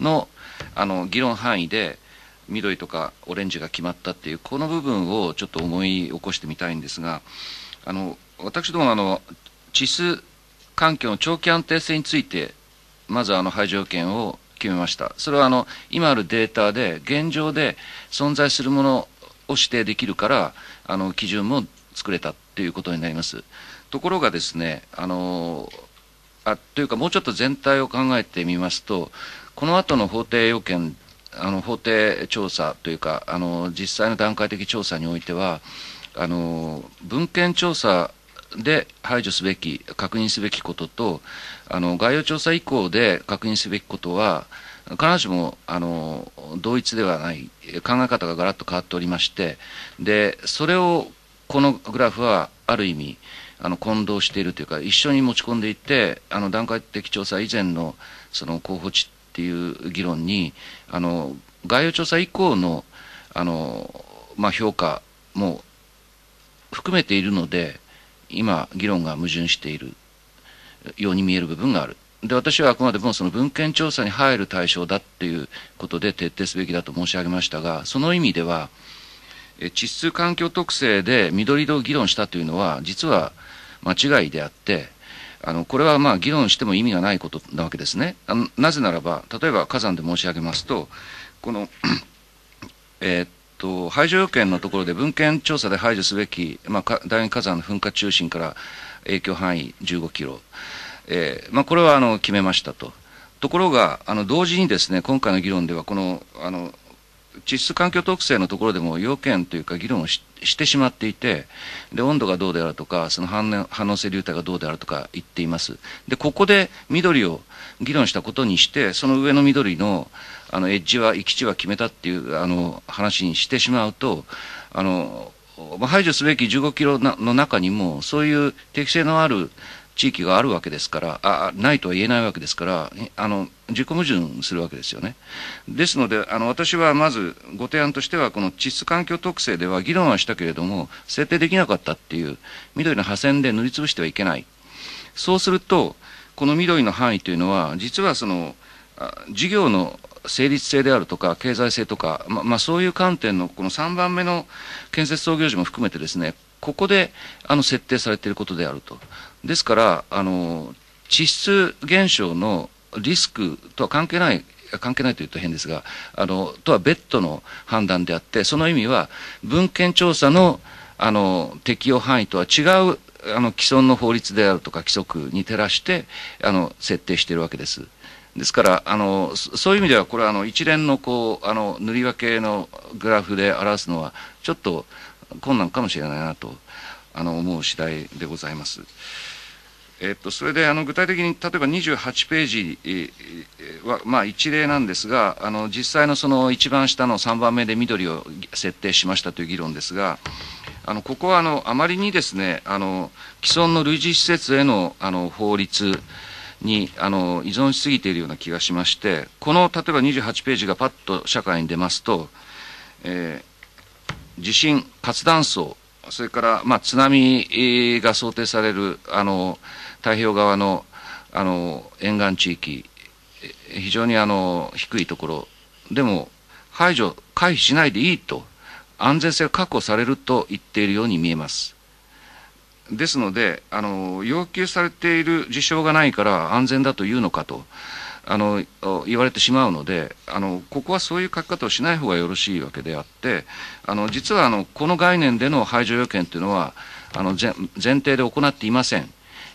[SPEAKER 3] のあの議論範囲で緑とかオレンジが決まったっていうこの部分をちょっと思い起こしてみたいんですがあの私どもあの地質環境の長期安定性についてまずあの排除条件を決めましたそれはあの今あるデータで現状で存在するものを指定できるからあの基準も作れたっていうことになります。ところがですね、あのあというかもうちょっと全体を考えてみますと、この後の法定要件、あの法定調査というか、あの実際の段階的調査においては、あの文献調査で排除すべき、確認すべきことと、あの概要調査以降で確認すべきことは、必ずしもあの同一ではない考え方がガラッと変わっておりましてでそれをこのグラフはある意味あの混同しているというか一緒に持ち込んでいってあの段階的調査以前のその候補地っていう議論にあの概要調査以降のあの、まあ、評価も含めているので今議論が矛盾しているように見える部分がある。で私はあくまでもその文献調査に入る対象だっていうことで徹底すべきだと申し上げましたがその意味では地質環境特性で緑色を議論したというのは実は間違いであってあのこれはまあ議論しても意味がないことなわけですね。なぜならば例えば火山で申し上げますとこの えー、っと排除要件のところで文献調査で排除すべき、まあ、第二火山の噴火中心から影響範囲15キロえーまあ、これはあの決めましたと。ところが、あの同時にですね、今回の議論では、このあの地質環境特性のところでも要件というか議論をしてしまっていて、で温度がどうであるとか、その反応反応性流体がどうであるとか言っています。で、ここで緑を議論したことにして、その上の緑のあのエッジは、域地は決めたっていうあの話にしてしまうと、あの排除すべき15キロの中にも、そういう適性のある地域があるわけですから、あないとは言えないわけですから、あの自己矛盾するわけですよね。ですので、あの私はまずご提案としては、この地質環境特性では議論はしたけれども、設定できなかったっていう、緑の破線で塗りつぶしてはいけない。そうすると、この緑の範囲というのは、実はその、事業の成立性であるとか、経済性とか、ままあ、そういう観点のこの3番目の建設創業時も含めてですね、ここであの設定されていることであると。ですから、あの、地質現象のリスクとは関係ない、関係ないというと変ですが、あの、とは別途の判断であって、その意味は、文献調査の、あの、適用範囲とは違う、あの、既存の法律であるとか規則に照らして、あの、設定しているわけです。ですから、あの、そういう意味では、これは、あの、一連の、こう、あの、塗り分けのグラフで表すのは、ちょっと困難かもしれないなと、あの、思う次第でございます。えっと、それであの具体的に例えば28ページは、まあ、一例なんですがあの実際のその一番下の3番目で緑を設定しましたという議論ですがあのここはあのあまりにですねあの既存の類似施設へのあの法律にあの依存しすぎているような気がしましてこの例えば28ページがパッと社会に出ますと、えー、地震活断層それから、まあ、津波が想定されるあの太平洋側のあの沿岸地域、非常にあの低いところでも排除、回避しないでいいと、安全性が確保されると言っているように見えます。ですので、あの要求されている事象がないから安全だというのかと。あの言われてしまうのであのここはそういう書き方をしない方がよろしいわけであってあの実はあのこの概念での排除要件というのはあの前提で行っていません。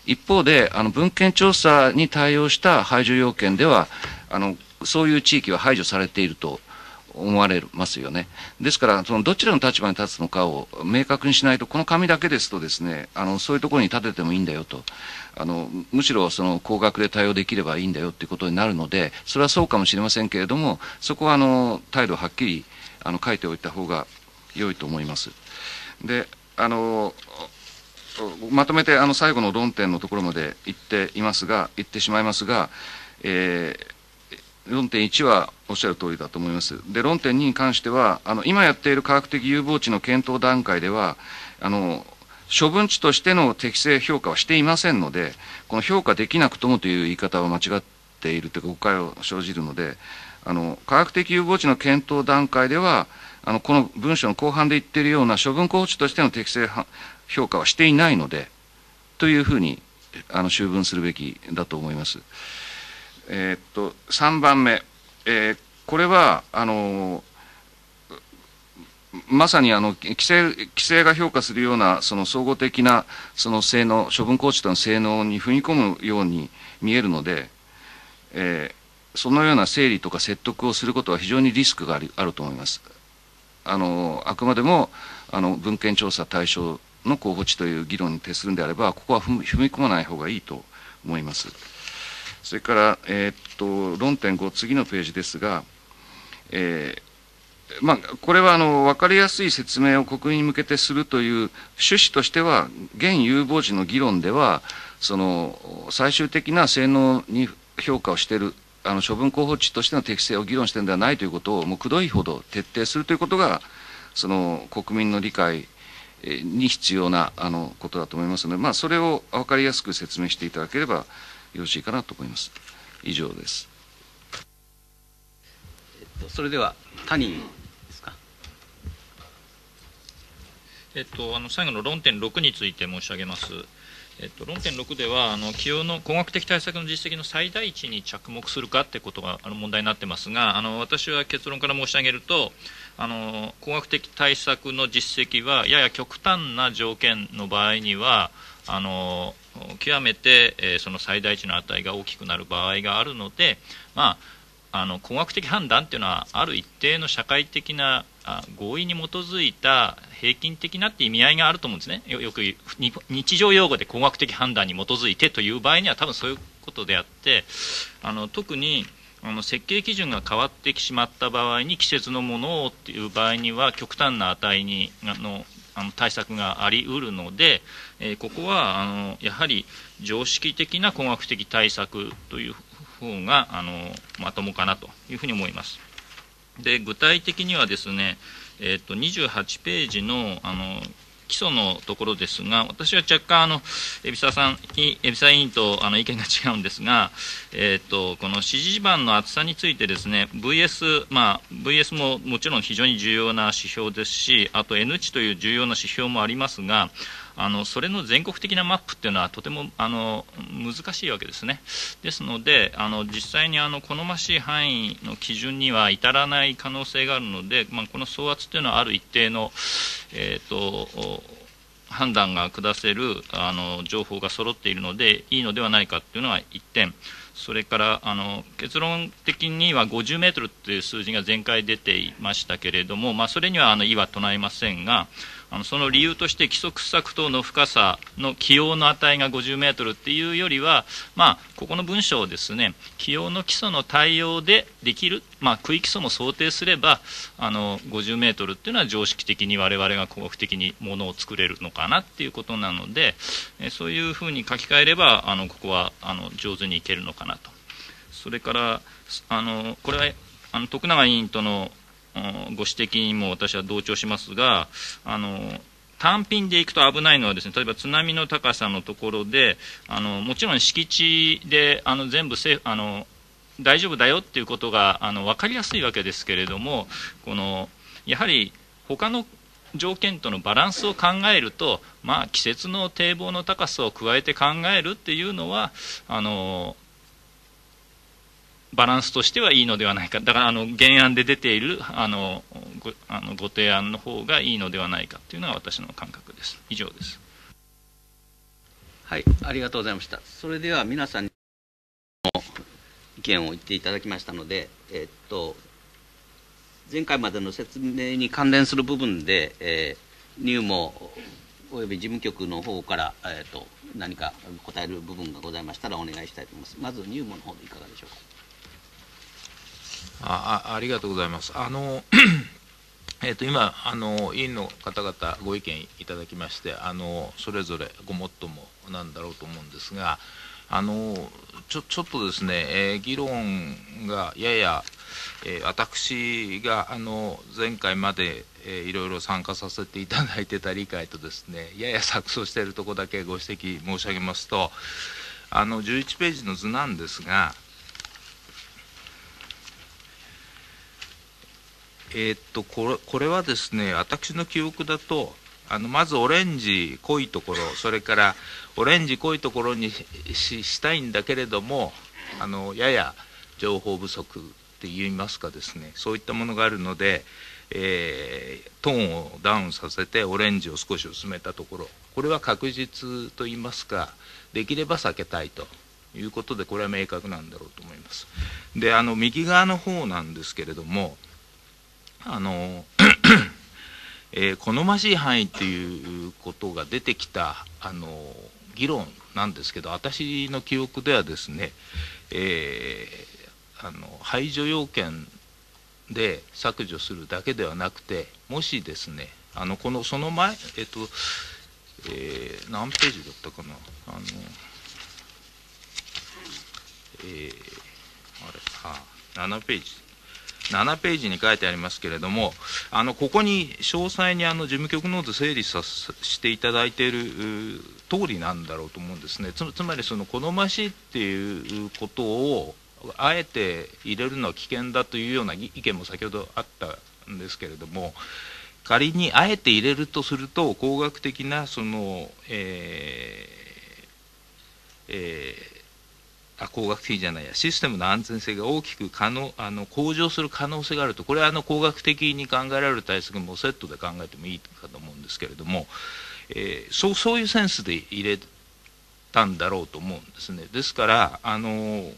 [SPEAKER 3] 一方で、あの文献調査に対応した排除要件では、あのそういう地域は排除されていると思われますよね。ですから、そのどちらの立場に立つのかを明確にしないと、この紙だけですとですね、あのそういうところに立ててもいいんだよと。あのむしろその高額で対応できればいいんだよということになるので、それはそうかもしれませんけれども、そこはあの態度をはっきりあの書いておいた方が良いと思います。であのまとめてあの最後の論点のところまで言っていますが、言ってしまいますが、えー、論点1はおっしゃる通りだと思います。で、論点2に関しては、あの今やっている科学的有望地の検討段階では、あの処分地としての適正評価はしていませんので、この評価できなくともという言い方は間違っているという誤解を生じるので、あの科学的有望地の検討段階では、あのこの文書の後半で言っているような処分候補地としての適正評価はしていないので、というふうにあの修分するべきだと思います。えー、っと、3番目、えー、これは、あの、まさにあの規制規制が評価するようなその総合的なその性能処分工事との性能に踏み込むように見えるので、えー、そのような整理とか説得をすることは非常にリスクがあるあると思います。あのあくまでもあの文献調査対象の候補地という議論に徹するんであればここは踏み込まない方がいいと思います。それから、えー、っと論点5次のページですが、えーまあ、これはあの分かりやすい説明を国民に向けてするという趣旨としては、現有望時の議論では、その最終的な性能に評価をしている、あの処分候補地としての適正を議論しているのではないということを、もうくどいほど徹底するということが、その国民の理解に必要なあのことだと思いますので、まあ、それを分かりやすく説明していただければよろしいかなと思います。以上です。
[SPEAKER 2] それでは谷
[SPEAKER 6] えっと、あの最後の論点6について申し上げます。えっと、論点6ではあの企業の工学的対策の実績の最大値に着目するかということがあの問題になっていますがあの私は結論から申し上げるとあの工学的対策の実績はやや極端な条件の場合にはあの極めて、えー、その最大値の値が大きくなる場合があるので、まあ、あの工学的判断というのはある一定の社会的な合意に基づいた平均的なって意味合いがあると思うんですね、よく日常用語で工学的判断に基づいてという場合には、多分そういうことであって、あの特にあの設計基準が変わってしまった場合に、季節のものをっていう場合には、極端な値にあのあの対策がありうるので、えー、ここはあのやはり常識的な工学的対策という方があのまともかなというふうに思います。で具体的にはですね、えー、と28ページのあの基礎のところですが、私は若干、あの海老沢さん、海老沢委員とあの意見が違うんですが、えーと、この支持地盤の厚さについてですね、VS、まあ、VS ももちろん非常に重要な指標ですし、あと N 値という重要な指標もありますが、あのそれの全国的なマップっていうのはとてもあの難しいわけですね。ですのであの実際にあの好ましい範囲の基準には至らない可能性があるので、まあ、この総圧というのはある一定の、えーと、判断が下せるあの情報が揃っているのでいいのではないかというのは1点。それからあの結論的には50メートルという数字が前回出ていましたけれども、まあ、それにはあの異は唱えませんが、あのその理由として規則索等の深さの起用の値が50メートルっていうよりは、まあ、ここの文章をですね起用の基礎の対応でできる、まあ、区域基礎も想定すればあの50メートルっていうのは常識的に我々が工学的にものを作れるのかなっていうことなのでえそういうふうに書き換えればあのここはあの上手にいけるのかなと。それからあのこれはあの徳永委員とのご指摘にも私は同調しますが、あの単品でいくと危ないのはですね例えば津波の高さのところであのもちろん敷地であの全部せあの大丈夫だよっていうことがあの分かりやすいわけですけれどもこのやはり他の条件とのバランスを考えると、まあ、季節の堤防の高さを加えて考えるっていうのはあのバランスとしてはいいのではないか、だからあの原案で出ているあのごあのご提案の方がいいのではないかというのが私の感覚です。以上です。
[SPEAKER 2] はい、ありがとうございました。それでは皆さんに意見を言っていただきましたので、えっと、前回までの説明に関連する部分で、えー、入門および事務局の方から、えーと、と何か答える部分がございましたらお願いしたいと思います。まず入門の方でいかがでしょうか？
[SPEAKER 9] あありがとうございます。あの えー、と今あの、委員の方々ご意見いただきましてあの、それぞれごもっともなんだろうと思うんですが、あのちょちょっとですね、えー、議論がやや、えー、私があの前回まで、えー、いろいろ参加させていただいてた理解とですねやや 錯綜しているところだけご指摘申し上げますとあの11ページの図なんですがえー、っとこれこれはですね私の記憶だとあのまずオレンジ濃いところそれからオレンジ濃いところにしたいんだけれどもあのやや情報不足って言いますかですね。そういったものがあるので、えー、トーンをダウンさせてオレンジを少し薄めたところ。これは確実といいますかできれば避けたいと。いうことでこれは明確なんだろうと思います。であの右側の方なんですけれどもあの えー、好ましい範囲っていうことが出てきたあの議論なんですけど私の記憶ではですね、えー、あの排除要件で削除するだけではなくてもしですねあのこのその前えっと、えー、何ページだったかなあのえー、あれあ7ページ。7ページに書いてありますけれども、あのここに詳細にあの事務局ノート整理さしていただいている通りなんだろうと思うんですね、つつまりその好ましいっていうことをあえて入れるのは危険だというような意見も先ほどあったんですけれども、仮にあえて入れるとすると、工学的なその、えーえーあ工学的じゃないや。システムの安全性が大きく可能あの向上する可能性があると。これはあの工学的に考えられる対策もセットで考えてもいいかと思うんですけれども、えー、そうそういうセンスで入れたんだろうと思うんですね。ですからあの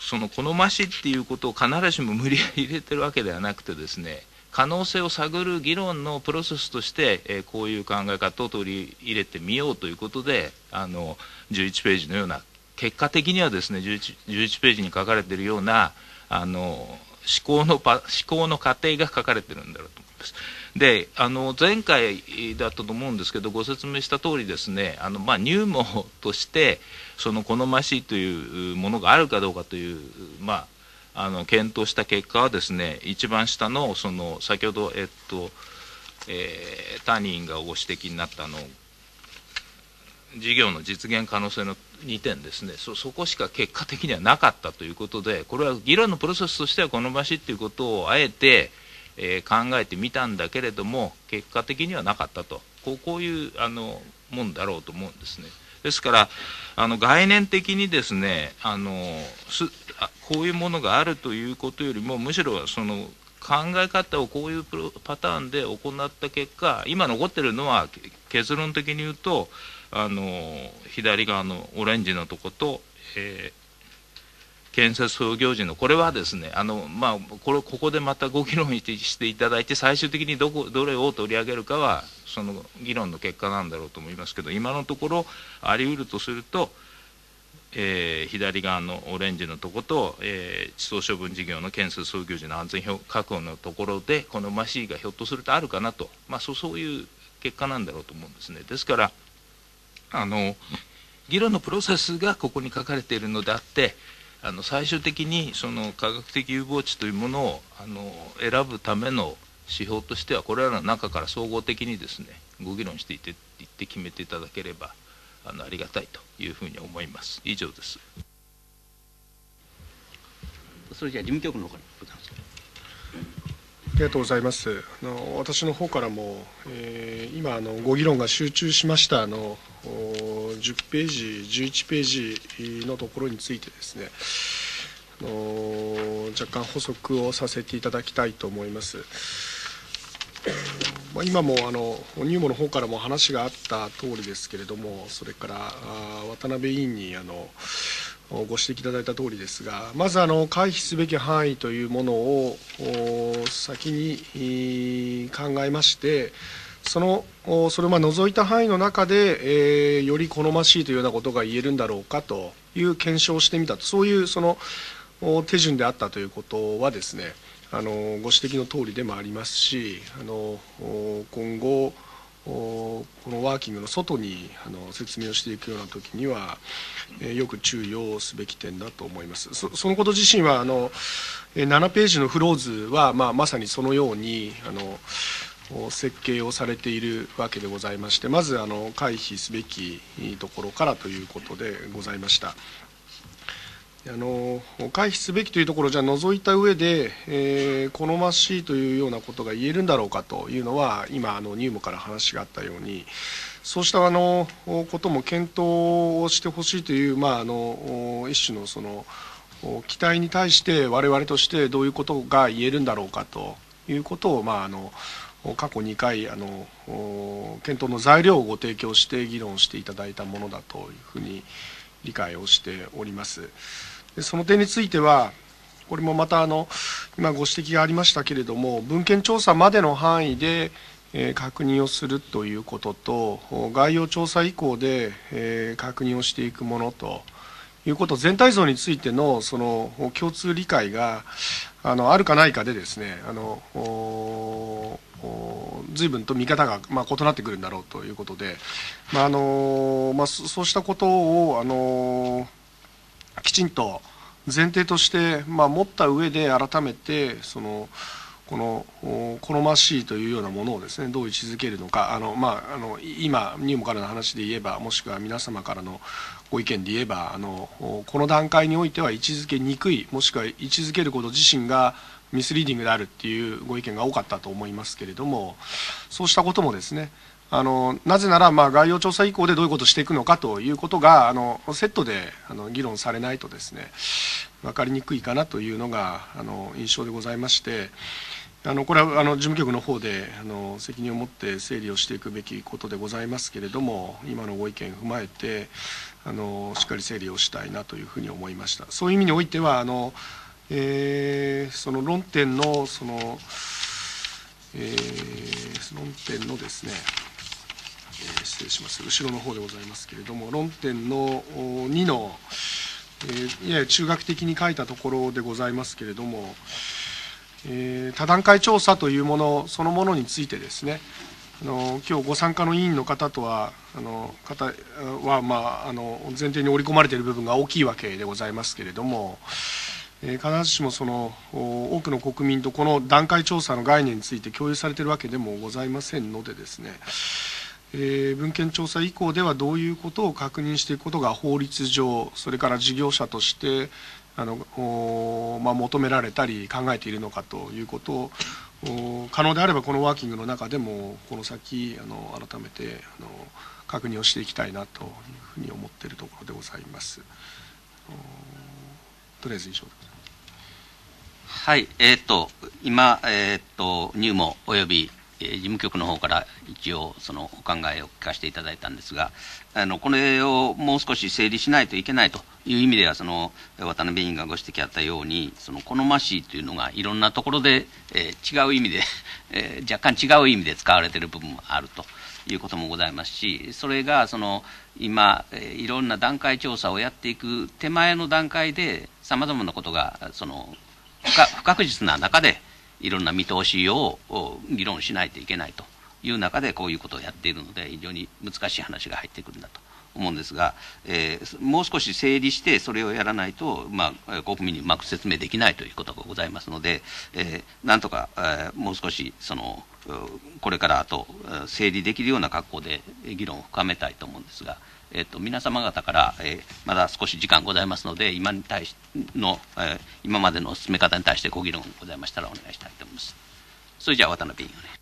[SPEAKER 9] その好ましいっていうことを必ずしも無理やり入れてるわけではなくてですね可能性を探る議論のプロセスとして、えー、こういう考え方を取り入れてみようということであの11ページのような結果的にはですね 11, 11ページに書かれているようなあの思考のパ思考の過程が書かれてるんだろうと思います。であの前回だったと思うんですけどご説明した通りですねあの、まあ、入門としてその好ましいというものがあるかどうかという、まあ、あの検討した結果はですね一番下のその先ほど、えっとえー、タニーがご指摘になったあの事業の実現可能性の2点ですねそ、こしか結果的にはなかったということで、これは議論のプロセスとしては好ましいということをあえて、えー、考えてみたんだけれども、結果的にはなかったと、こうこういうあのもんだろうと思うんですね。ですからあの概念的にですねあのこういうものがあるということよりもむしろその考え方をこういうパターンで行った結果今残っているのは結論的に言うとあの左側のオレンジのとこと、えー、建設創業時のこれはですねあの、まあ、これここでまたご議論していただいて最終的にどこどれを取り上げるかはその議論の結果なんだろうと思いますけど今のところあり得るとすると、えー、左側のオレンジのとこと、えー、地層処分事業の建設創業時の安全確保のところでこのマシーがひょっとするとあるかなと、まあ、そうそういう結果なんだろうと思うんですね。ですからあの議論のプロセスがここに書かれているのであってあの最終的にその科学的有望値というものをあの選ぶための指標としてはこれらの中から総合的にですねご議論していっていって決めていただければあのありがたいというふうに思います。以上です。
[SPEAKER 2] それじゃあ事務局の方
[SPEAKER 1] りがとうございます。あの私の方からも、えー、今あのご議論が集中しましたあの10ページ、11ページのところについてですね、あの若干補足をさせていただきたいと思います。まあ、今もあの入門の方からも話があった通りですけれども、それから渡辺委員にあのご指摘いただいた通りですが、まずあの回避すべき範囲というものを先に考えまして、そのそれを除いた範囲の中で、えー、より好ましいというようなことが言えるんだろうかという検証をしてみたと、そういうその手順であったということはですね、あのご指摘の通りでもありますし、あの今後、このワーキングの外にあの説明をしていくような時には、え、よく注意をすべき点だと思いますそそのこと自身はあの7ページのフローズは、まあ、まさにそのようにあの設計をされているわけでございましてまずあの回避すべきところからということでございました。あの回避すべきというところをじゃ除いた上で、えー、好ましいというようなことが言えるんだろうかというのは今あの入務から話があったようにそうしたあのことも検討をしてほしいという、まあ、あの一種のその期待に対して我々としてどういうことが言えるんだろうかということを、まあ、あの過去2回あの検討の材料をご提供して議論していただいたものだというふうに理解をしております。その点についてはこれもまたあの今ご指摘がありましたけれども文献調査までの範囲でえ確認をするということと概要調査以降で、え確認をしていくものということ全体像についてのその共通理解があのあるかないかでですねあの随分と見方が、まあ、異なってくるんだろうということで、まああのまあ、そうしたことを、あのきちんと前提として、まあ、持った上で改めてそのこの好ましいというようなものをですねどう位置づけるのかあの、まあ、あの今入門からの話で言えばもしくは皆様からのご意見で言えばあのこの段階においては位置づけにくいもしくは位置づけること自身がミスリーディングであるっていうご意見が多かったと思いますけれどもそうしたこともですねあのなぜならまあ概要調査以降でどういうことをしていくのかということがあのセットであの議論されないとですね分かりにくいかなというのがあの印象でございまして。あのこれはあの事務局の方であの責任を持って整理をしていくべきことでございますけれども今のご意見を踏まえてあのしっかり整理をしたいなというふうに思いましたそういう意味においてはあの、えー、その論点のその、えー、論点のですね、え、失礼します。後ろの方でございますけれども論点の2の、え、やや中学的に書いたところでございますけれどもえ、多段階調査というものそのものについてですねあの今日ご参加の委員の方とはあの方は、まあ、あの前提に織り込まれている部分が大きいわけでございますけれども、えー、必ずしもその多くの国民とこの段階調査の概念について共有されているわけでもございませんのでですね、えー、文献調査以降ではどういうことを確認していくことが法律上それから事業者としてあの、まあ、求められたり考えているのかということを可能であればこのワーキングの中でもこの先あの改めてあの確認をしていきたいなというふうに思っているところでございます。とりあえず以上です。
[SPEAKER 2] はい、えっ、ー、と今えっ、ー、と入門およびえ事務局の方から一応そのお考えを聞かせていただいたんですがあのこれをもう少し整理しないといけないという意味ではその渡辺委員がご指摘あったようにその好ましいというのがいろんなところで、えー、違う意味で、えー、若干違う意味で使われている部分もあると。いうこともございますしそれがその今、えー、いろんな段階調査をやっていく手前の段階でさまざまなことがその不確実な中でいろんな見通しを議論しないといけないという中でこういうことをやっているので非常に難しい話が入ってくるんだと思うんですが、えー、もう少し整理してそれをやらないと、まあ、国民にうまく説明できないということがございますので、えー、なんとか、えー、もう少しそのこれからあと整理できるような格好で議論を深めたいと思うんですが。えっと、皆様方から、えー、まだ少し時間ございますので、今に対しの、えー、今までの進め方に対してご議論ございましたらお願いしたいと思います。それじゃあ、渡辺委員お願い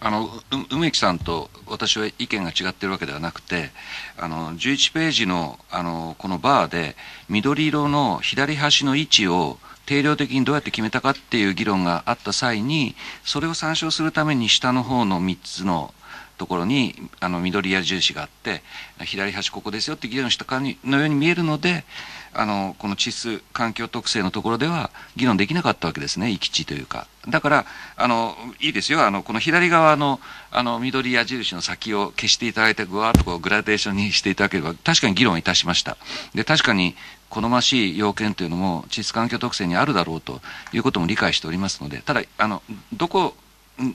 [SPEAKER 3] あの梅木さんと私は意見が違っているわけではなくてあの11ページのあのこのバーで緑色の左端の位置を定量的にどうやって決めたかっていう議論があった際にそれを参照するために下の方の3つのところにあの緑矢印があって左端ここですよって議論したかのように見えるのであのこの地質環境特性のところでは議論できなかったわけですね域地というか。だからあのいいですよ。あのこの左側のあの緑矢印の先を消していただいてぐわっとこうグラデーションにしていただければ確かに議論いたしました。で確かに好ましい要件というのも地質環境特性にあるだろうということも理解しておりますのでただあのどこ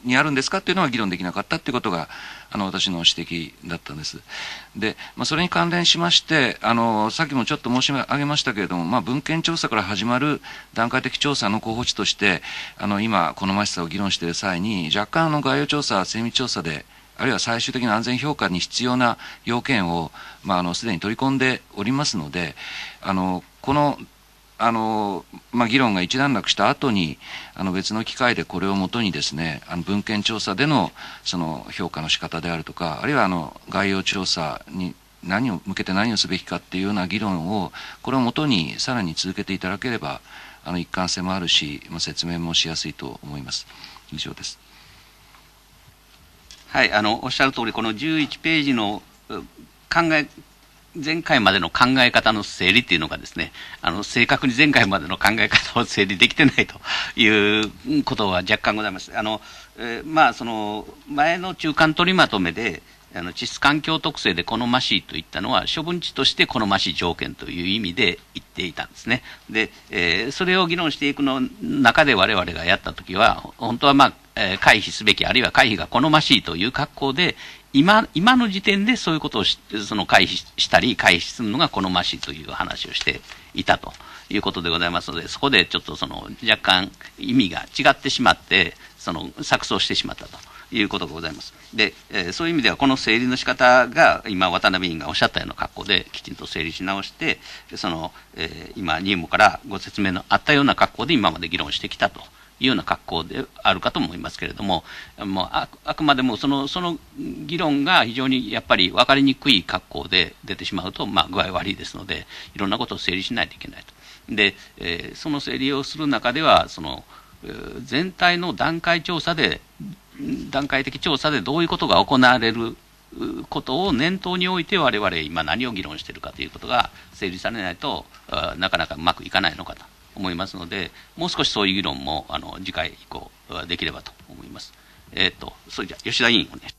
[SPEAKER 3] にあるんですかっていうのは議論できなかったっていうことがあの私の指摘だったんです。で、まあ、それに関連しましてあのさっきもちょっと申し上げましたけれども、まあ、文献調査から始まる段階的調査の候補地としてあの今好ましさを議論している際に若干あの概要調査精密調査であるいは最終的な安全評価に必要な要件を、まあ、あのすでに取り込んでおりますのであのこのあの、まあ、議論が一段落した後に、あの別の機会でこれをもとにですね、あの文献調査でのその評価の仕方であるとか、あるいはあの概要調査に何を向けて何をすべきかっていうような議論を、これをもとにさらに続けていただければ、あの一貫性もあるし、まあ、説明もしやすいと思います。以上です。
[SPEAKER 2] はい、あのおっしゃる通り、この11ページの考え前回までの考え方の整理っていうのがですね、あの、正確に前回までの考え方を整理できてないということは若干ございます。あの、えー、まあ、その、前の中間取りまとめで、あの地質環境特性で好ましいといったのは処分地として好ましい条件という意味で言っていたんですね。で、えー、それを議論していくの中で我々がやったときは、本当はまあ、えー、回避すべき、あるいは回避が好ましいという格好で、今、今の時点でそういうことをしその回避したり、回避するのが好ましいという話をしていたということでございますので、そこでちょっとその若干意味が違ってしまって、その錯綜してしまったと。いうことがございます。で、えー、そういう意味ではこの整理の仕方が今渡辺委員がおっしゃったような格好できちんと整理し直してその、えー、今任務からご説明のあったような格好で今まで議論してきたというような格好であるかと思いますけれども、もうああくまでもそのその議論が非常にやっぱり分かりにくい格好で出てしまうと、まあ、具合悪いですので、いろんなことを整理しないといけないと。で、えー、その整理をする中では、その全体の段階調査で、段階的調査でどういうことが行われることを念頭において我々今何を議論しているかということが整理されないとなかなかうまくいかないのかと思いますので、もう少しそういう議論もあの次回以降できればと思います。えっ、ー、と、それじゃ吉田委員お願いします。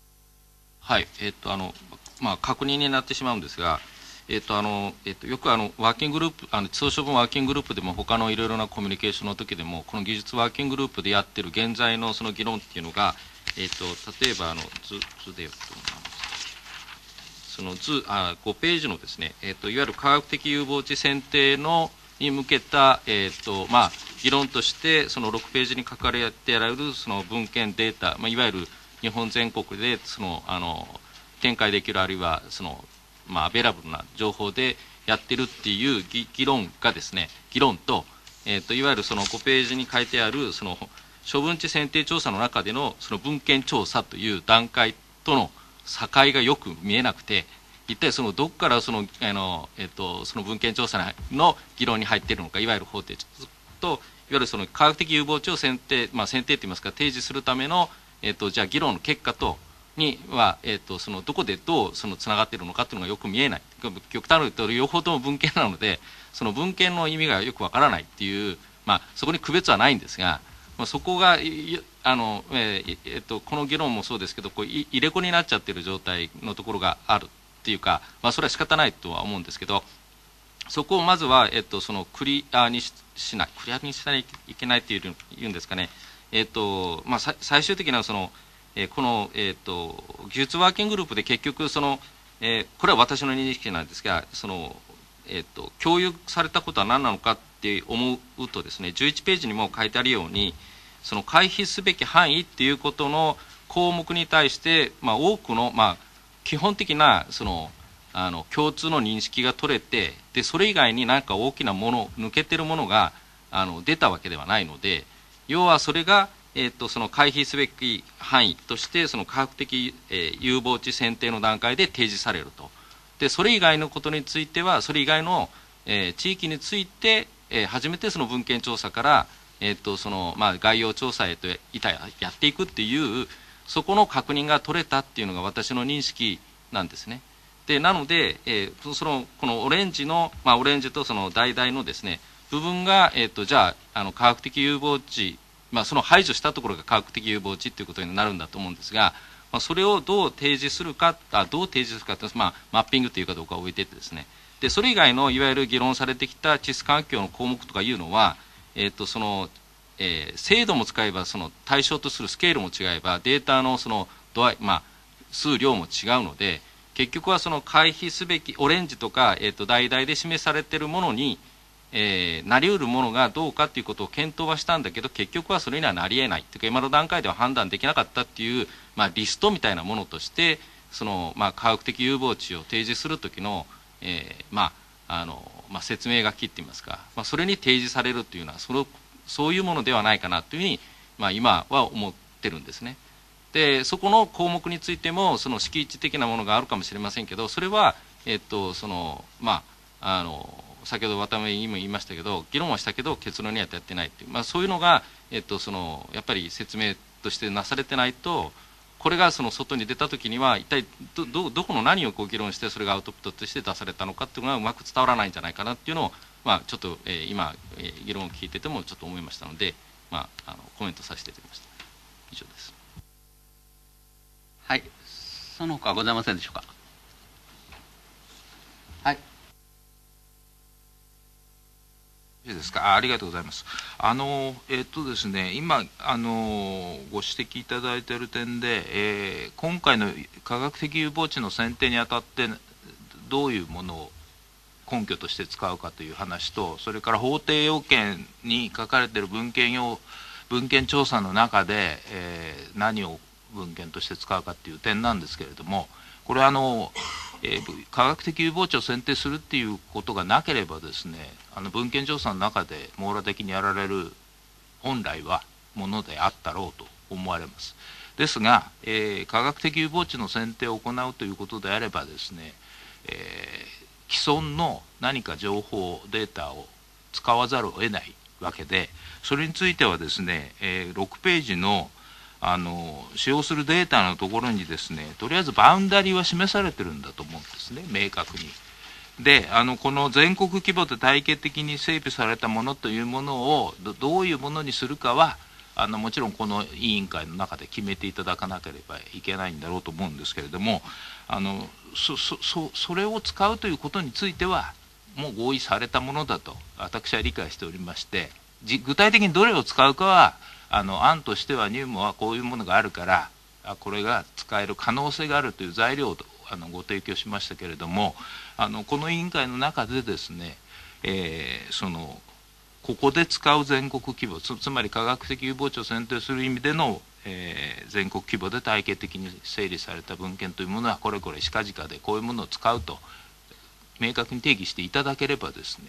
[SPEAKER 7] はい、えっ、ー、と、あの、まあ、確認になってしまうんですが、えっ、ー、と、あの、えっ、と、よくあの、ワーキンググループ、あの、通処分ワーキンググループでも、他のいろいろなコミュニケーションの時でも、この技術ワーキンググループでやってる現在のその議論っていうのが、えっ、と、例えば、あの、図、図で、その図、あ、5ページのですね、えっ、と、いわゆる科学的有望地選定の、に向けた、えーとまあ、議論としてその6ページに書かれてられるその文献データ、まあ、いわゆる日本全国でそのあの展開できるあるいはその、まあ、アベラブルな情報でやってるっていう議論がですね議論と,、えーと、いわゆるその5ページに書いてあるその処分地選定調査の中でのその文献調査という段階との境がよく見えなくて一体そのどこからそのあの、えっと、その文献調査の議論に入っているのかいわゆる法定といわゆるその科学的有望値を選定、まあ、選定といいますか提示するための、えっと、じゃあ議論の結果とには、えっと、そのどこでどうそのつながっているのかというのがよく見えない。極端に言うと両方とも文献なのでその文献の意味がよくわからないっていう、まあ、そこに区別はないんですが、まあ、そこがあの、えーえっと、この議論もそうですけどこう入れ子になっちゃっている状態のところがある。っていうか、まあ、それは仕方ないとは思うんですけどそこをまずは、えっと、そのクリアにしないクリアにしないといけないっていうんですかね、えっとまあ、最終的なその、えー、この、えっと、技術ワーキンググループで結局その、えー、これは私の認識なんですがその、えっと、共有されたことは何なのかって思うとですね11ページにも書いてあるようにその回避すべき範囲っていうことの項目に対して、まあ、多くの、まあ、基本的なそのあの共通の認識が取れてでそれ以外に何か大きなもの抜けてるものがあの出たわけではないので要はそれが、えーと、その回避すべき範囲としてその科学的、えー、有望地選定の段階で提示されると。でそれ以外のことについてはそれ以外の、えー、地域について、えー、初めてその文献調査から、えーとそのまあ、概要調査へといたやっていくっていうそこの確認が取れたっていうのが私の認識なんですね。でなので、えー、そのこのオレンジの、まあ、オレンジとその橙のですね部分が、えーと、じゃああの科学的有望値、まあ、その排除したところが科学的有望値ということになるんだと思うんですが、まあ、それをどう提示するかあどう提示するかというまあ、マッピングというかどうかを置いていてですねでそれ以外のいわゆる議論されてきた地質環境の項目とかいうのは、えーとそのえー、精度も使えばその対象とするスケールも違えばデータのその度合い、まあ、数量も違うので結局はその回避すべきオレンジとか、えーと、代々で示されているものに、えー、なりうるものがどうかということを検討はしたんだけど結局はそれにはなりえない。というか今の段階では判断できなかったっていう、まあ、リストみたいなものとしてその、まあ、科学的有望値を提示する時の、えーまああのまあ、説明書きっていいますか、まあ、それに提示されるというのはそのそういうものではないかなというふうに、まあ、今は思ってるんですね。でそこの項目についてもその敷地的なものがあるかもしれませんけどそれは、えっとそのまあ、あの先ほど渡辺委員も言いましたけど議論はしたけど結論には至ってないっていう、まあ、そういうのが、えっと、そのやっぱり説明としてなされてないとこれがその外に出たときには一体どどどこの何をこう議論してそれがアウトプットとして出されたのかっていうのがうまく伝わらないんじゃないかなっていうのを、まあ、ちょっと、えー、今、えー、議論を聞いててもちょっと思いましたので、まあ、あのコメントさせていただきました。以上です。
[SPEAKER 2] はい。その他ございませんでしょうか？はい。
[SPEAKER 9] いいですか？あありがとうございます。あのえっとですね、今あのご指摘いただいている点で、えー、今回の科学的有望地の選定にあたってどういうものを根拠として使うかという話と、それから法定要件に書かれている文献用文献調査の中で、えー、何を文献として使うかという点なんですけれども、これはあのえー、科学的有望地を選定するっていうことがなければですねあの文献調査の中で網羅的にやられる本来はものであったろうと思われます。ですが、えー、科学的有望地の選定を行うということであればですね、えー、既存の何か情報データを使わざるを得ないわけでそれについてはですね、えー、6ページのあの使用するデータのところにですねとりあえずバウンダリーは示されてるんだと思うんですね明確に。であのこの全国規模で体系的に整備されたものというものをどういうものにするかはあのもちろんこの委員会の中で決めていただかなければいけないんだろうと思うんですけれどもあのそそそれを使うということについてはもう合意されたものだと私は理解しておりまして具体的にどれを使うかはあの案としては入務はこういうものがあるからあこれが使える可能性があるという材料をあのご提供しましたけれどもあのこの委員会の中でですね、えー、そのここで使う全国規模つまり科学的有望地を選定する意味での、えー、全国規模で体系的に整理された文献というものはこれこれ近々でこういうものを使うと明確に定義していただければですね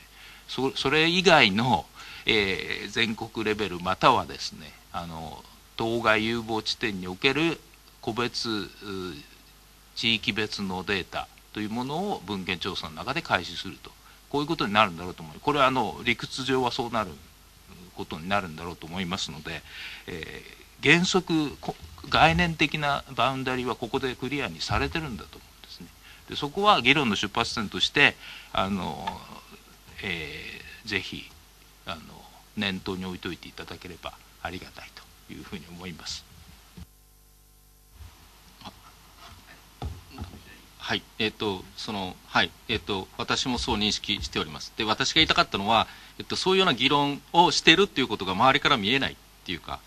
[SPEAKER 9] そそれ以外のえー、全国レベルまたはですねあの当該有望地点における個別地域別のデータというものを文献調査の中で開始すると。こういうことになるんだろうと思うこれはあの理屈上はそうなることになるんだろうと思いますので、えー、原則概念的なバウンダリーはここでクリアにされてるんだと思うんですね。でそこは議論の出発点としてあの、えー、ぜひあの念頭に置いといていただければありがたいというふうに思います。
[SPEAKER 7] はい、えっ、ー、と、その、はい、えっ、ー、と、私もそう認識しております。で、私が言いたかったのは、えっと、そういうような議論をしているっていうことが周りから見えないっていうか、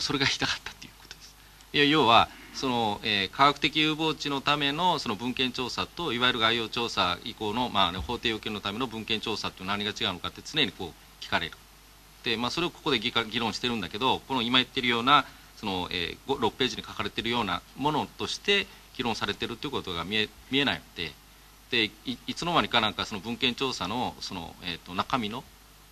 [SPEAKER 7] それが言いたかったっていうことです。いや要は、その、えー、科学的有望地のためのその文献調査と、いわゆる概要調査以降の、まあ、ね、法定要件のための文献調査という何が違うのかって常にこう聞かれる。で、まあ、それをここで議論してるんだけど、この今言ってるような、その、えー、6ページに書かれているようなものとして議論されてるということが見え見えないので、でいつの間にかなんかその文献調査のその、えーと、中身の,、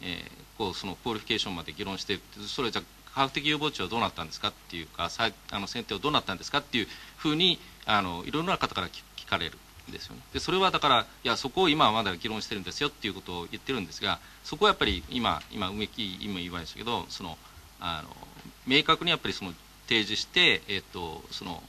[SPEAKER 7] えー、こうその qualification まで議論してそれじゃ科学的有望値はどうなったんですかっていうかあの選定はどうなったんですかっていうふうにあのいろいろな方から聞かれるですよね。でそれはだからいやそこを今はまだ議論してるんですよっていうことを言ってるんですがそこはやっぱり今今梅木今言いましたけどそのあの明確にやっぱりその提示して、えっとその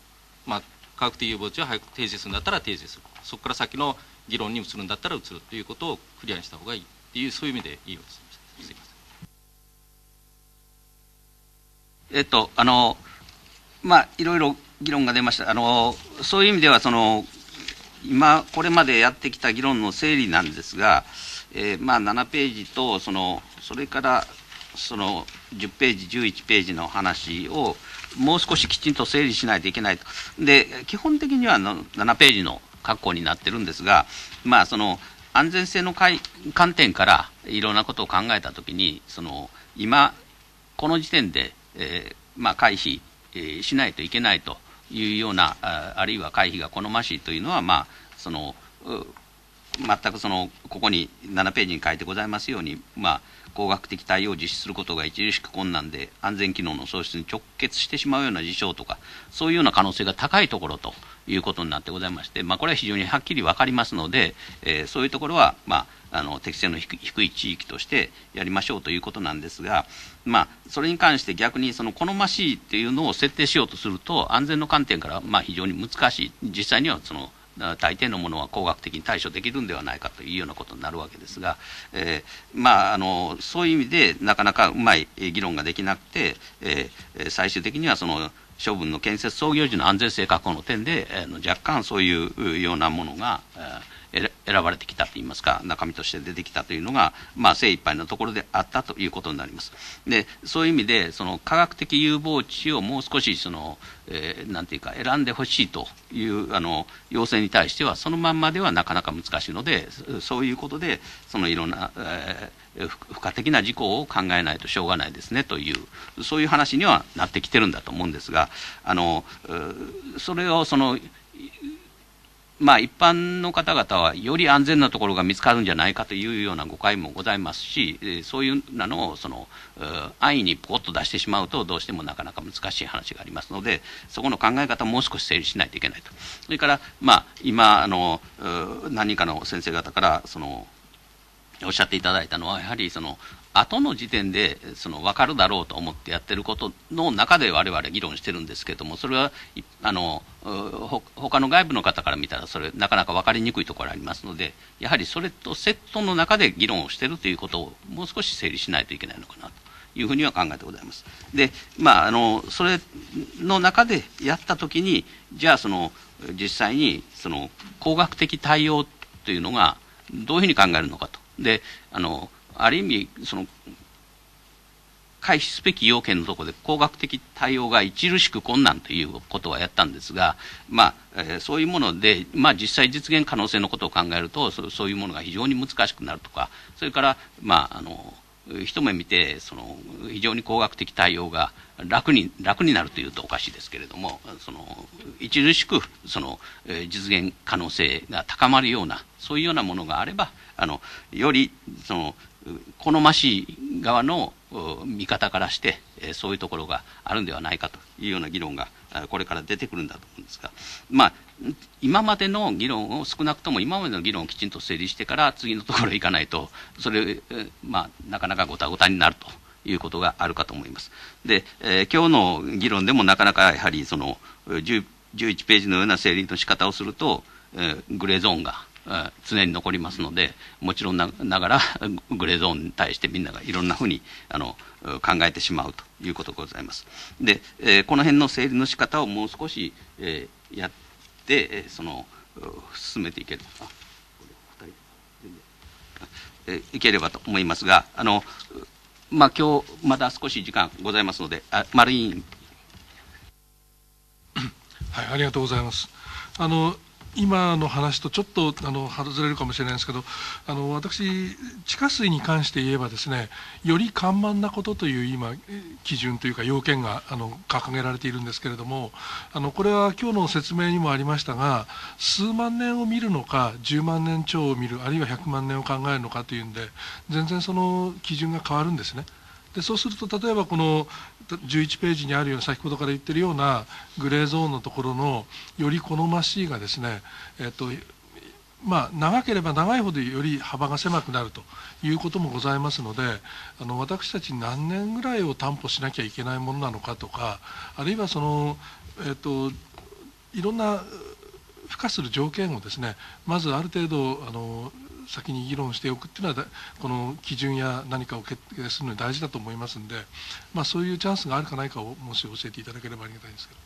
[SPEAKER 7] まあ、科学的有望値を早く提示するんだったら提示する。そこから先の議論に移るんだったら移るということをクリアにした方がいいっていうそういう意味でいいようですすいま
[SPEAKER 2] せん。えっとあのまあいろいろ議論が出ました。あのそういう意味ではその今これまでやってきた議論の整理なんですが、えー、まあ7ページとそのそれからその10ページ11ページの話をもう少しきちんと整理しないといけないと。で基本的には7ページの格好になってるんですがまあその安全性の観点からいろんなことを考えたときにその今この時点で、えーまあ、回避、えー、しないといけないというようなああるいは回避が好ましいというのは、まあ、その全くそのここに7ページに書いてございますように、まあ、工学的対応を実施することが著しく困難で安全機能の喪失に直結してしまうような事象とかそういうような可能性が高いところということになってございまして、まあ、これは非常にはっきり分かりますので、えー、そういうところは、まあ、あの適正の低い地域としてやりましょうということなんですが、まあ、それに関して逆にその好ましいっていうのを設定しようとすると安全の観点からまあ非常に難しい。実際にはその大抵のものは工学的に対処できるんではないかというようなことになるわけですが、えー、まあ、あのそういう意味でなかなかうまい議論ができなくて、えー、最終的にはその処分の建設創業時の安全性確保の点で、えー、若干そういうようなものが、えー選ばれてきたといいますか中身として出てきたというのが、まあ、精一杯のところであったということになります。でそういう意味でその科学的有望地をもう少しその、えー、なんていうか選んでほしいというあの要請に対してはそのまんまではなかなか難しいのでそういうことでそのいろんな、えー、付加的な事項を考えないとしょうがないですねというそういう話にはなってきてるんだと思うんですがあのそれをそのまあ、一般の方々はより安全なところが見つかるんじゃないかというような誤解もございますし、そういうなのをその安易にポコッと出してしまうとどうしてもなかなか難しい話がありますのでそこの考え方をもう少し整理しないといけないと。それから、まあ、今あの何人かの先生方からそのおっしゃっていただいたのはやはりその後の時点でその分かるだろうと思ってやってることの中で我々議論してるんですけどもそれはあの他の外部の方から見たらそれなかなか分かりにくいところありますのでやはりそれとセットの中で議論をしているということをもう少し整理しないといけないのかなというふうには考えてございます。でまああのそれの中でやった時にじゃあその実際にその工学的対応というのがどういうふうに考えるのかと。であのある意味その回避すべき要件のところで工学的対応が著しく困難ということはやったんですが、まあえー、そういうもので、まあ、実際実現可能性のことを考えるとそそういうものが非常に難しくなるとかそれから、まあ、あの一目見てその非常に工学的対応が楽に楽になるというとおかしいですけれどもその著しくその、えー、実現可能性が高まるようなそういうようなものがあればあのよりその好ましい側の見方からして、そういうところがあるんではないかというような議論がこれから出てくるんだと思うんですが、まあ、今までの議論を少なくとも今までの議論をきちんと整理してから次のところへ行かないとそれ、まあ、なかなかごたごたになるということがあるかと思います。で、えー、今日の議論でもなかなかやはりその11ページのような整理の仕方をすると、えー、グレーゾーンが常に残りますのでもちろんながらグレーゾーンに対してみんながいろんなふうにあの考えてしまうということがございます。で、えー、この辺の整理の仕方をもう少し、えー、やって、え、その進めていければえいければと思いますがあのまあ今日まだ少し時間ございますのであ丸委員。
[SPEAKER 5] はいありがとうございます。あの今の話とちょっとあの外れるかもしれないですけどあの私地下水に関して言えばですねより緩慢なことという今基準というか要件があの掲げられているんですけれどもあのこれは今日の説明にもありましたが数万年を見るのか10万年超を見るあるいは100万年を考えるのかというんで全然その基準が変わるんですね。でそうすると例えばこの11ページにあるような先ほどから言ってるようなグレーゾーンのところのより好ましいがですね、えっとまあ、長ければ長いほどより幅が狭くなるということもございますのであの私たち何年ぐらいを担保しなきゃいけないものなのかとかあるいはその、えっと、いろんな付加する条件をですねまずある程度あの先に議論しておくっていうのはこの基準や何かを決定するのに大事だと思いますんで、まあ、そういうチャンスがあるかないかをもし教えていただければありがたいんですけど。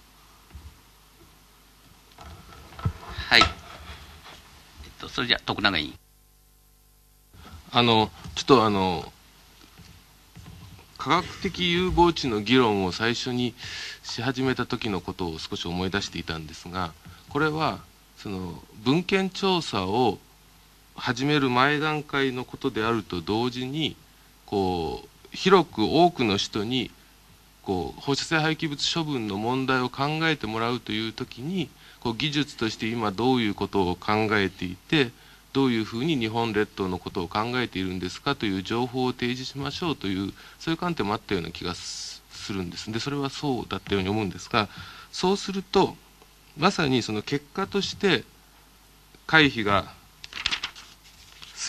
[SPEAKER 2] はい、えっと、それじゃ徳永委員。
[SPEAKER 4] あのちょっとあの科学的有望値の議論を最初にし始めた時のことを少し思い出していたんですがこれはその文献調査を始める前段階のことであると同時にこう広く多くの人にこう放射性廃棄物処分の問題を考えてもらうという時にこう技術として今どういうことを考えていてどういうふうに日本列島のことを考えているんですかという情報を提示しましょうというそういう観点もあったような気がするんです。でそれはそうだったように思うんですがそうするとまさにその結果として回避が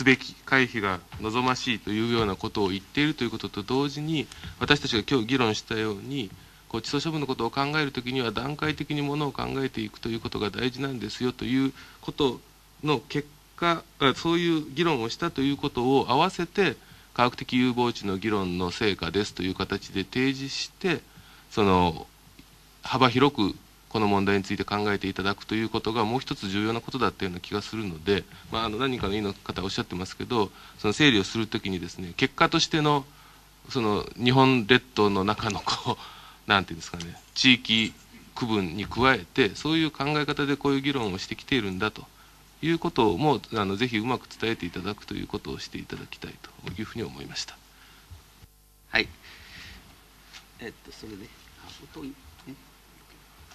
[SPEAKER 4] すべき回避が望ましいというようなことを言っているということと同時に私たちが今日議論したようにこう地層処分のことを考えるときには段階的にものを考えていくということが大事なんですよということの結果そういう議論をしたということを合わせて科学的有望値の議論の成果ですという形で提示してその幅広くこの問題について考えていただくということがもう一つ重要なことだったような気がするので、まあ、あの何かの委員の方おっしゃってますけどその整理をするときにですね結果としてのその日本列島の中のこう なんていうんですかね地域区分に加えてそういう考え方でこういう議論をしてきているんだということもあのぜひうまく伝えていただくということをしていただきたいというふうに思いました。
[SPEAKER 2] はい。えっとそれで、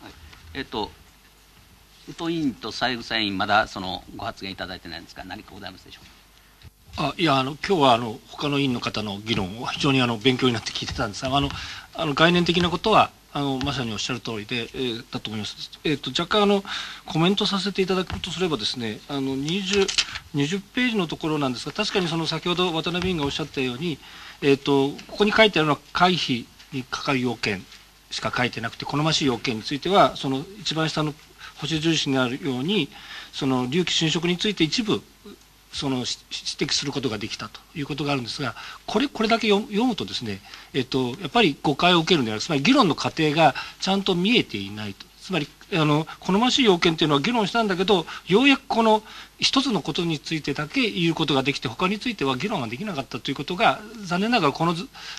[SPEAKER 2] あえっと、宇都委員と三枝委員、まだそのご発言いただいてないんですが、何かございますでしょうか？
[SPEAKER 10] あいやあの今日はあの他の委員の方の議論を非常にあの勉強になって聞いてたんですがあのあの概念的なことはあのまさにおっしゃる通りで、えー、だと思います。えーと、若干あのコメントさせていただくとすればですねあの 20, 20ページのところなんですが確かにその先ほど渡辺委員がおっしゃったように、えーとここに書いてあるのは回避にかかる要件しか書いてなくて好ましい要件についてはその一番下の星印にあるようにその隆起侵食について一部その指摘することができたということがあるんですがこれこれだけ読むとですね、えっと、やっぱり誤解を受けるんであるつまり議論の過程がちゃんと見えていないと。つまりあの好ましい要件というのは議論したんだけどようやくこの一つのことについてだけ言うことができて他については議論ができなかったということが残念ながらこの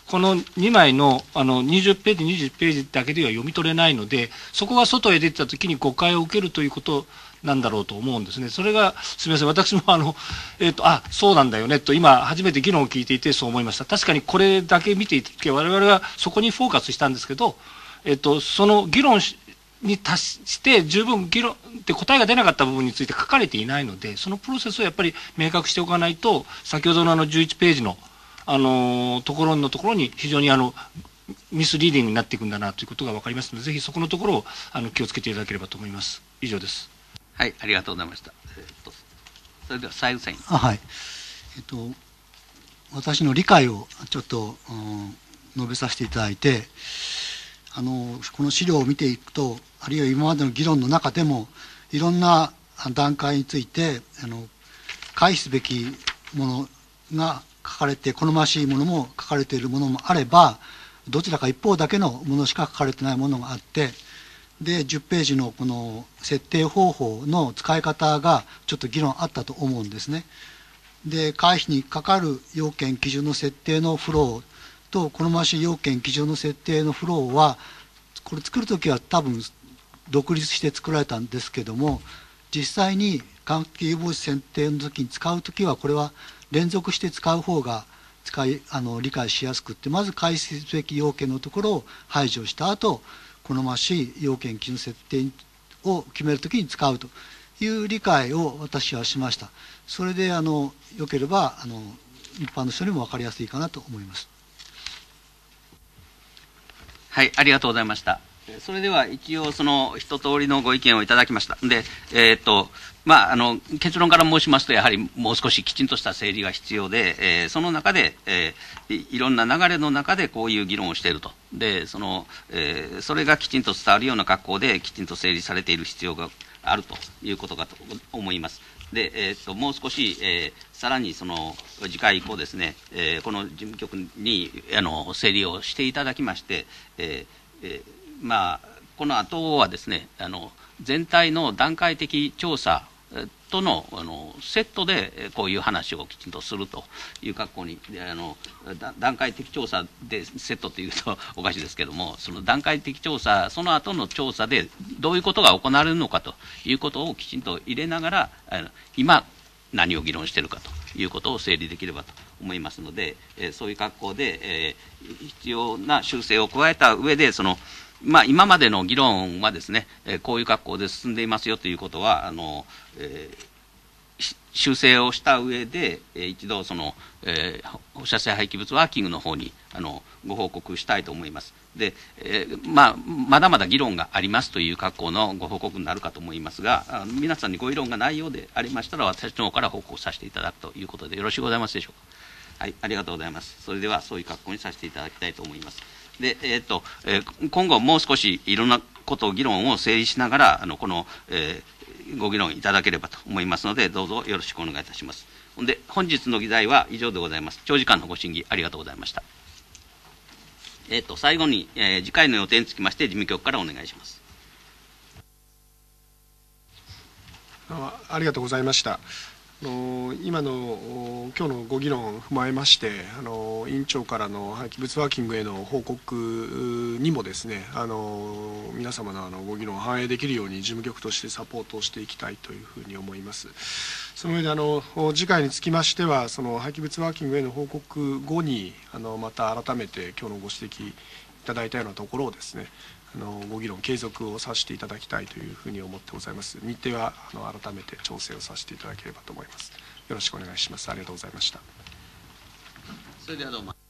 [SPEAKER 10] この2枚のあの20ページ20ページだけでは読み取れないのでそこが外へ出てた時に誤解を受けるということなんだろうと思うんですね。それがすみません私もあの、えーと、あそうなんだよねと今初めて議論を聞いていてそう思いました確かにこれだけ見ていて我々はそこにフォーカスしたんですけど、えーとその議論しに達して十分議論で答えが出なかった部分について書かれていないのでそのプロセスをやっぱり明確しておかないと先ほどのあの11ページの、あのところのところに非常にあのミスリーディングになっていくんだなということが分かりますのでぜひそこのところをあの気をつけていただければと思います。以上です。
[SPEAKER 2] はいありがとうございました、えー、とそれでは最後に。
[SPEAKER 11] あはい。えっと私の理解をちょっと、うん、述べさせていただいてあのこの資料を見ていくとあるいは今までの議論の中でもいろんな段階についてあの回避すべきものが書かれて好ましいものも書かれているものもあればどちらか一方だけのものしか書かれてないものがあってで10ページのこの設定方法の使い方がちょっと議論あったと思うんですね。で回避にかかる要件基準の設定のフローと好ましい要件基準の設定のフローはこれ作る時は多分独立して作られたんですけども実際に関係防止選定の時に使う時はこれは連続して使う方が使いあの理解しやすくってまず解析すべき要件のところを排除した後好ましい要件基準設定を決める時に使うという理解を私はしました。それであのよければあの一般の人にも分かりやすいかなと思います。
[SPEAKER 2] はい、ありがとうございました。それでは一応、その一通りのご意見をいただきました。で、えー、っと、まあ、あの、結論から申しますと、やはりもう少しきちんとした整理が必要で、えー、その中で、えー、いろんな流れの中でこういう議論をしていると。で、その、えー、それがきちんと伝わるような格好で、きちんと整理されている必要があるということかと思います。で、えー、ともう少し、えー、さらにその次回以降ですね、えー、この事務局にあの整理をしていただきまして、えーえー、まあ、この後はですねあの全体の段階的調査とのあのセットでこういう話をきちんとするという格好にあの段階的調査でセットというと おかしいですけどもその段階的調査その後の調査でどういうことが行われるのかということをきちんと入れながら今何を議論しているかということを整理できればと思いますので、えそういう格好で、え必要な修正を加えた上でそのまあ、今までの議論はですね、えこういう格好で進んでいますよということは、あのえ修正をした上で、えー、一度その、えー、放射性廃棄物ワーキングの方にあのご報告したいと思います。で、えー、まあ、まだまだ議論がありますという格好のご報告になるかと思いますが、あの皆さんにご議論がないようでありましたら、私の方から報告させていただくということでよろしゅうございますでしょうか？はい、ありがとうございます。それではそういう格好にさせていただきたいと思います。で、えっ、と、えー、今後もう少しいろんなことを議論を整理しながら、あの、この、えー、ご議論いただければと思いますので、どうぞよろしくお願いいたします。ほんで、本日の議題は以上でございます。長時間のご審議ありがとうございました。えっ、と、最後に、えー、次回の予定につきまして、事務局からお願いします。
[SPEAKER 1] あありがとうございました。の今の今日のご議論を踏まえましてあの委員長からの廃棄物ワーキングへの報告にもですねあの皆様のあのご議論を反映できるように事務局としてサポートをしていきたいというふうに思います。その上であの次回につきましてはその廃棄物ワーキングへの報告後にあのまた改めて今日のご指摘いただいたようなところをですねのご議論継続をさせていただきたいというふうに思ってございます。日程はあの改めて調整をさせていただければと思います。よろしくお願いします。ありがとうございました。
[SPEAKER 2] それではどうも。